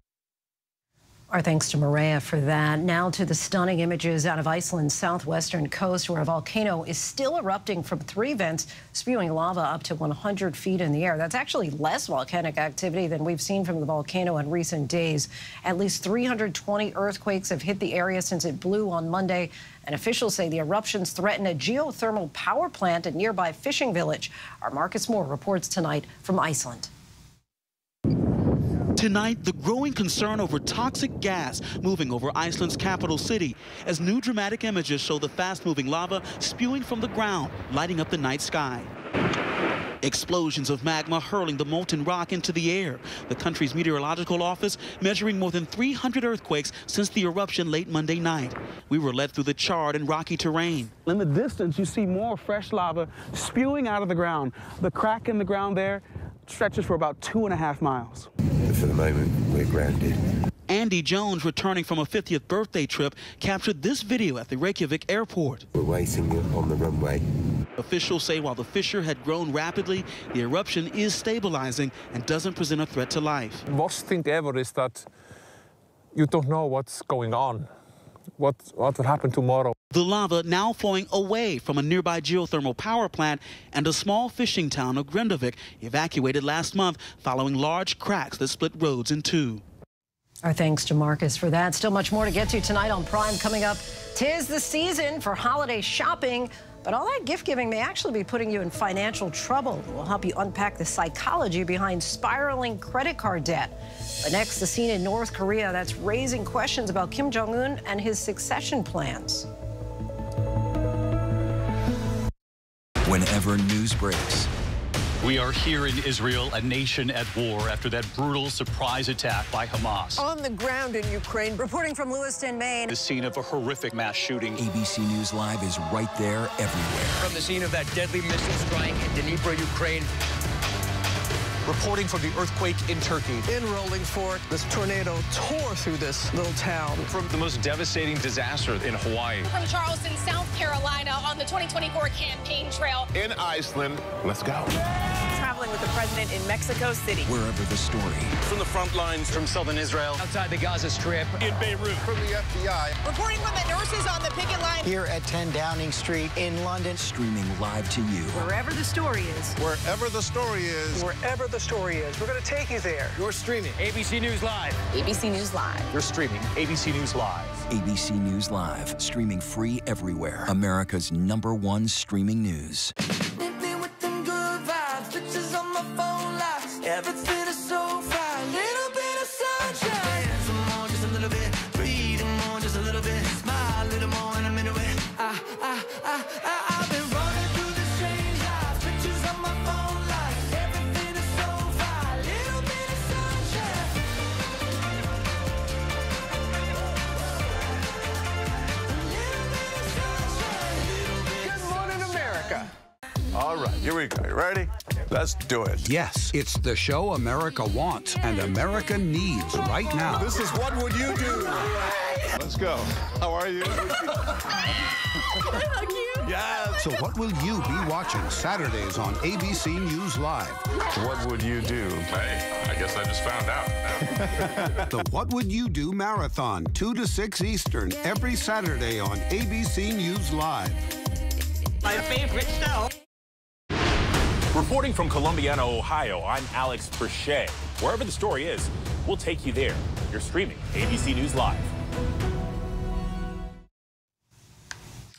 Our thanks to Mireya for that. Now to the stunning images out of Iceland's southwestern coast, where a volcano is still erupting from three vents, spewing lava up to 100 feet in the air. That's actually less volcanic activity than we've seen from the volcano in recent days. At least 320 earthquakes have hit the area since it blew on Monday, and officials say the eruptions threaten a geothermal power plant at nearby fishing village. Our Marcus Moore reports tonight from Iceland. Tonight, the growing concern over toxic gas moving over Iceland's capital city as new dramatic images show the fast-moving lava spewing from the ground, lighting up the night sky. Explosions of magma hurling the molten rock into the air. The country's meteorological office measuring more than 300 earthquakes since the eruption late Monday night. We were led through the charred and rocky terrain. In the distance, you see more fresh lava spewing out of the ground. The crack in the ground there stretches for about two and a half miles. For the moment, we're grounded. Andy Jones, returning from a 50th birthday trip, captured this video at the Reykjavik airport. We're waiting on the runway. Officials say while the fissure had grown rapidly, the eruption is stabilizing and doesn't present a threat to life. Worst thing ever is that you don't know what's going on, what, what will happen tomorrow. The lava now flowing away from a nearby geothermal power plant and a small fishing town of Grindavik evacuated last month following large cracks that split roads in two. Our thanks to Marcus for that. Still much more to get to tonight on Prime coming up. Tis the season for holiday shopping, but all that gift giving may actually be putting you in financial trouble. We'll help you unpack the psychology behind spiraling credit card debt. But next, the scene in North Korea that's raising questions about Kim Jong un and his succession plans. Whenever news breaks, we are here in Israel, a nation at war after that brutal surprise attack by Hamas. On the ground in Ukraine. Reporting from Lewiston, Maine. The scene of a horrific mass shooting. ABC News Live is right there everywhere. From the scene of that deadly missile strike in Dnipro, Ukraine. Reporting from the earthquake in Turkey. In Rolling Fork, this tornado tore through this little town. From the most devastating disaster in Hawaii. From Charleston, South Carolina, on the 2024 campaign trail. In Iceland, let's go. Traveling with the president in Mexico City. Wherever the story. From the front lines, from southern Israel. Outside the Gaza Strip. In Beirut. From the FBI. Reporting from the nurses on the picket line. Here at 10 Downing Street in London. Streaming live to you. Wherever the story is. Wherever the story is. Wherever the story is. We're going to take you there. You're streaming. ABC News Live. ABC News Live. You're streaming ABC News Live. ABC News Live. Streaming free everywhere. America's number one streaming news. All right, here. You ready? Let's do it. Yes, it's the show America wants and America needs right now. This is What Would You Do? Let's go. How are you? Yeah. So what will you be watching Saturdays on ABC News Live? What would you do? Hey, I guess I just found out. the What Would You Do Marathon, 2 to 6 Eastern, every Saturday on ABC News Live. My favorite show. Reporting from Columbiana, Ohio, I'm Alex Perez. Wherever the story is, we'll take you there. You're streaming ABC News Live.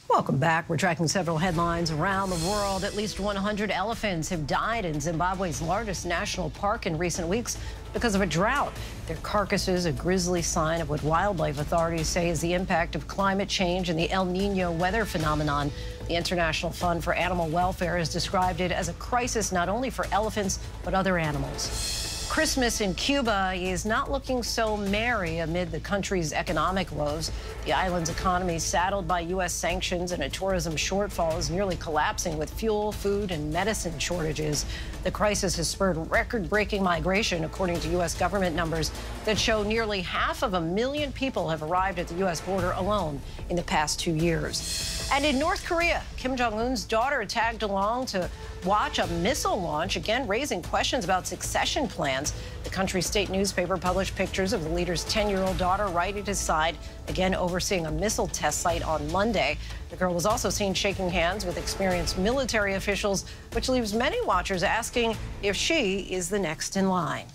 Welcome back. We're tracking several headlines around the world. At least 100 elephants have died in Zimbabwe's largest national park in recent weeks because of a drought. Their carcasses, a grisly sign of what wildlife authorities say is the impact of climate change and the El Nino weather phenomenon. The International Fund for Animal Welfare has described it as a crisis not only for elephants, but other animals. Christmas in Cuba is not looking so merry amid the country's economic woes. The island's economy, saddled by U.S. sanctions and a tourism shortfall, is nearly collapsing with fuel, food, and medicine shortages. The crisis has spurred record breaking migration, according to U.S. government numbers that show nearly half of a million people have arrived at the U.S. border alone in the past two years. And in North Korea, Kim Jong un's daughter tagged along to watch a missile launch, again raising questions about succession plans. The country's state newspaper published pictures of the leader's 10 year old daughter right at his side, again overseeing a missile test site on Monday. The girl was also seen shaking hands with experienced military officials, which leaves many watchers asking if she is the next in line.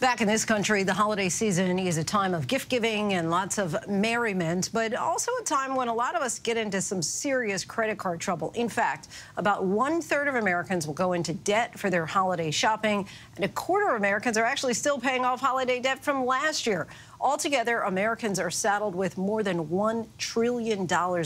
Back in this country, the holiday season is a time of gift giving and lots of merriment, but also a time when a lot of us get into some serious credit card trouble. In fact, about one third of Americans will go into debt for their holiday shopping, and a quarter of Americans are actually still paying off holiday debt from last year. Altogether, Americans are saddled with more than $1 trillion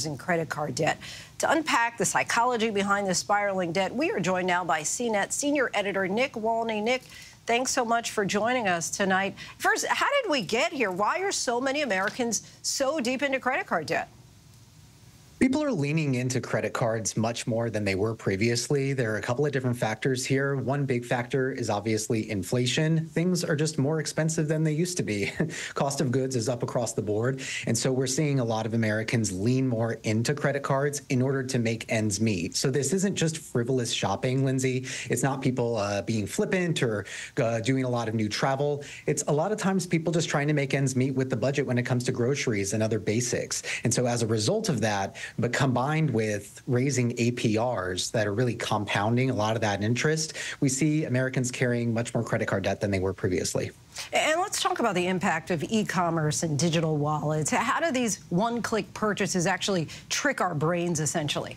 in credit card debt. To unpack the psychology behind the spiraling debt, we are joined now by CNET senior editor Nick Wolny. Nick, Thanks so much for joining us tonight. First, how did we get here? Why are so many Americans so deep into credit card debt? People are leaning into credit cards much more than they were previously. There are a couple of different factors here. One big factor is obviously inflation. Things are just more expensive than they used to be. Cost of goods is up across the board. And so we're seeing a lot of Americans lean more into credit cards in order to make ends meet. So this isn't just frivolous shopping, Linsey. It's not people uh, being flippant or uh, doing a lot of new travel. It's a lot of times people just trying to make ends meet with the budget when it comes to groceries and other basics. And so as a result of that, but combined with raising APRs that are really compounding a lot of that interest, we see Americans carrying much more credit card debt than they were previously. And let's talk about the impact of e-commerce and digital wallets. How do these one-click purchases actually trick our brains, essentially?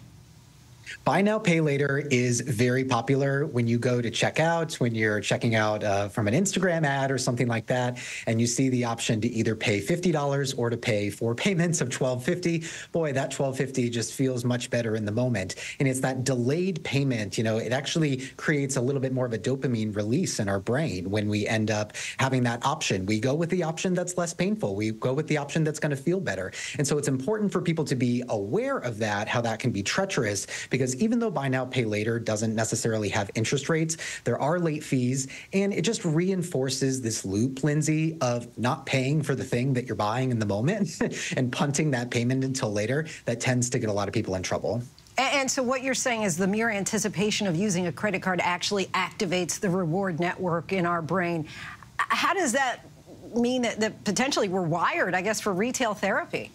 Buy now, pay later is very popular when you go to checkout, when you're checking out uh, from an Instagram ad or something like that, and you see the option to either pay $50 or to pay four payments of $12.50. Boy, that $12.50 just feels much better in the moment. And it's that delayed payment, you know, it actually creates a little bit more of a dopamine release in our brain when we end up having that option. We go with the option that's less painful. We go with the option that's going to feel better. And so it's important for people to be aware of that, how that can be treacherous because even though buy now, pay later doesn't necessarily have interest rates, there are late fees. And it just reinforces this loop, Linsey, of not paying for the thing that you're buying in the moment and punting that payment until later. That tends to get a lot of people in trouble. And so what you're saying is the mere anticipation of using a credit card actually activates the reward network in our brain. How does that mean that, that potentially we're wired, I guess, for retail therapy?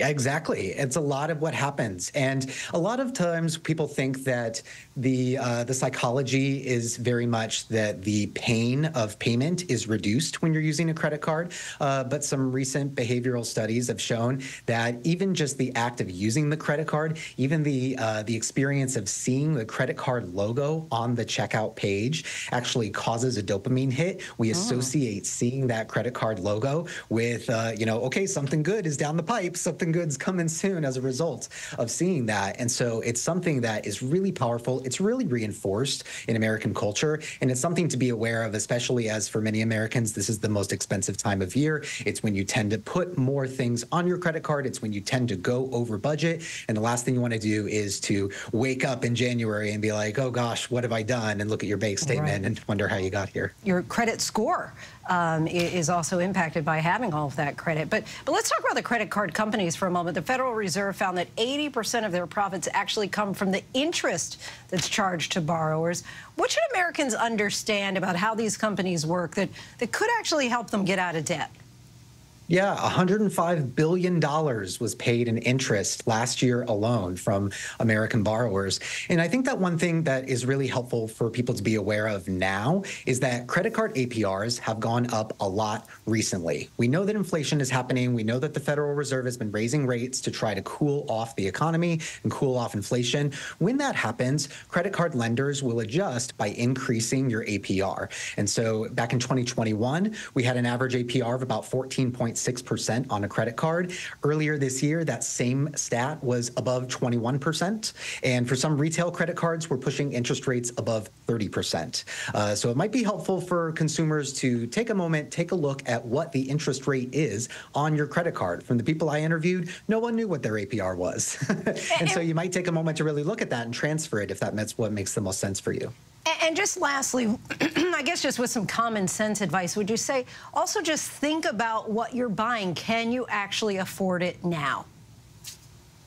Yeah, exactly. It's a lot of what happens, and a lot of times people think that the uh, the psychology is very much that the pain of payment is reduced when you're using a credit card. Uh, but some recent behavioral studies have shown that even just the act of using the credit card, even the uh, the experience of seeing the credit card logo on the checkout page, actually causes a dopamine hit. We oh. associate seeing that credit card logo with uh, you know, okay, something good is down the pipe, something sporting goods coming soon as a result of seeing that. And so it's something that is really powerful. It's really reinforced in American culture. And it's something to be aware of, especially as for many Americans, this is the most expensive time of year. It's when you tend to put more things on your credit card. It's when you tend to go over budget. And the last thing you want to do is to wake up in January and be like, oh gosh, what have I done? And look at your bank statement Right. and wonder how you got here. Your credit score um, is also impacted by having all of that credit. But but let's talk about the credit card companies for a moment. The Federal Reserve found that 80% of their profits actually come from the interest that's charged to borrowers. What should Americans understand about how these companies work that, that could actually help them get out of debt? Yeah, $105 billion was paid in interest last year alone from American borrowers. And I think that one thing that is really helpful for people to be aware of now is that credit card APRs have gone up a lot recently. We know that inflation is happening. We know that the Federal Reserve has been raising rates to try to cool off the economy and cool off inflation. When that happens, credit card lenders will adjust by increasing your APR. And so back in 2021, we had an average APR of about 14.6% on a credit card. Earlier this year, that same stat was above 21%. And for some retail credit cards, we're pushing interest rates above 30%. Uh, so it might be helpful for consumers to take a moment, take a look at what the interest rate is on your credit card. From the people I interviewed, no one knew what their APR was. and so you might take a moment to really look at that and transfer it if that's what makes the most sense for you. And just lastly, I guess just with some common sense advice, would you say also just think about what you're buying? Can you actually afford it now?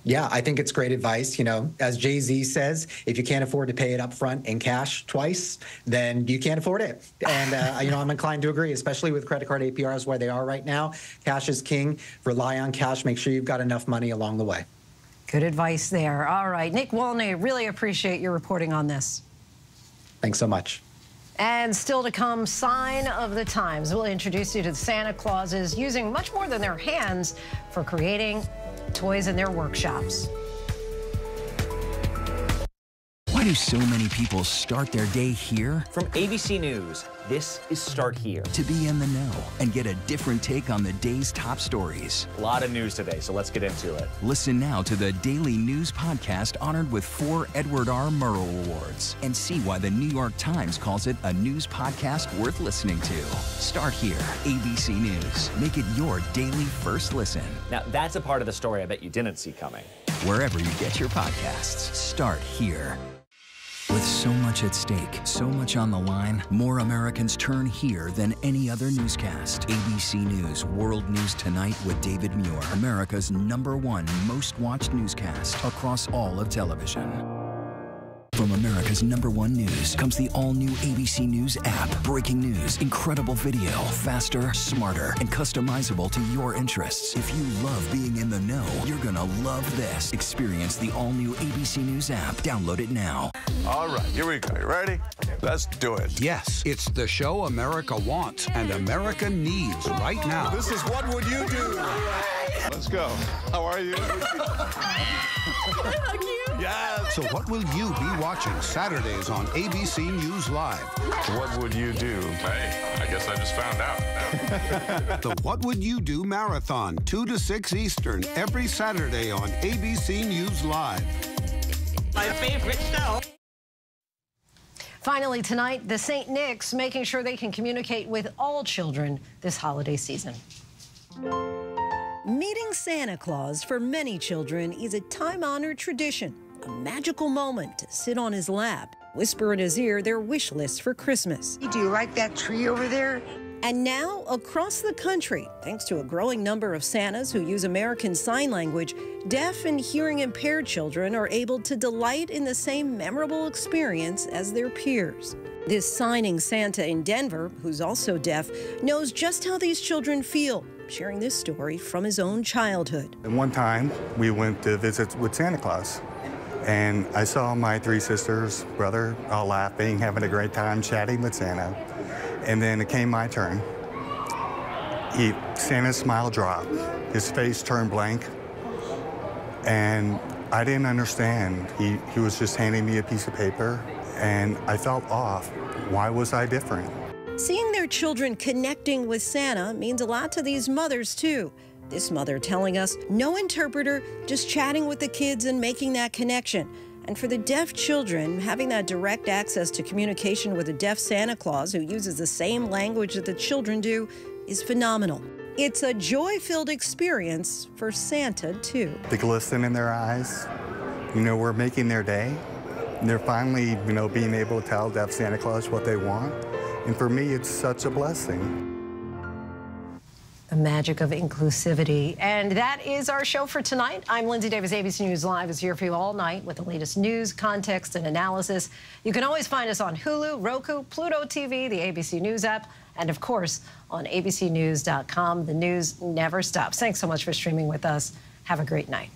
Yeah, I think it's great advice. You know, as Jay Z says, if you can't afford to pay it up front in cash twice, then you can't afford it. And, uh, you know, I'm inclined to agree, especially with credit card APRs where they are right now. Cash is king. Rely on cash. Make sure you've got enough money along the way. Good advice there. All right. Nick Wolny, really appreciate your reporting on this. Thanks so much. And still to come, sign of the times. We'll introduce you to the Santa Clauses using much more than their hands for creating toys in their workshops. Why do so many people start their day here? From ABC News, this is Start Here. To be in the know and get a different take on the day's top stories. A lot of news today, so let's get into it. Listen now to the Daily News Podcast honored with four Edward R. Murrow Awards and see why the New York Times calls it a news podcast worth listening to. Start here, ABC News. Make it your daily first listen. Now, that's a part of the story I bet you didn't see coming. Wherever you get your podcasts, start here. With so much at stake, so much on the line, more Americans turn here than any other newscast. ABC News World News Tonight with David Muir, America's number one most watched newscast across all of television. From America's number one news comes the all new ABC News app. Breaking news, incredible video, faster, smarter, and customizable to your interests. If you love being in the know, you're going to love this. Experience the all new ABC News app. Download it now. All right, here we go. You ready? Let's do it. Yes, it's the show America wants and America needs right now. This is What Would You Do? Let's go. How are you? yeah. Oh so, what will you be watching Saturdays on ABC News Live? What would you do? Hey, I guess I just found out. the What Would You Do Marathon, 2 to 6 Eastern, every Saturday on ABC News Live. My favorite show. Finally, tonight, the St. Nick's making sure they can communicate with all children this holiday season. Meeting Santa Claus for many children is a time honored tradition, a magical moment to sit on his lap, whisper in his ear their wish list for Christmas. Do you like that tree over there? And now, across the country, thanks to a growing number of Santas who use American Sign Language, deaf and hearing impaired children are able to delight in the same memorable experience as their peers. This signing Santa in Denver, who's also deaf, knows just how these children feel, sharing this story from his own childhood. And one time we went to visit with Santa Claus. And I saw my three sisters, brother, all laughing, having a great time chatting with Santa. And then it came my turn. He, Santa's smile dropped. His face turned blank. And I didn't understand. He, he was just handing me a piece of paper. And I felt off. Why was I different? Seeing their children connecting with Santa means a lot to these mothers, too. This mother telling us no interpreter, just chatting with the kids and making that connection. And for the deaf children, having that direct access to communication with a deaf Santa Claus who uses the same language that the children do is phenomenal. It's a joy filled experience for Santa, too. The glisten in their eyes, you know, we're making their day. And they're finally, you know, being able to tell deaf Santa Claus what they want. And for me, it's such a blessing. The magic of inclusivity. And that is our show for tonight. I'm Linsey Davis. ABC News Live is here for you all night with the latest news, context, and analysis. You can always find us on Hulu, Roku, Pluto TV, the ABC News app, and of course on abcnews.com. The news never stops. Thanks so much for streaming with us. Have a great night.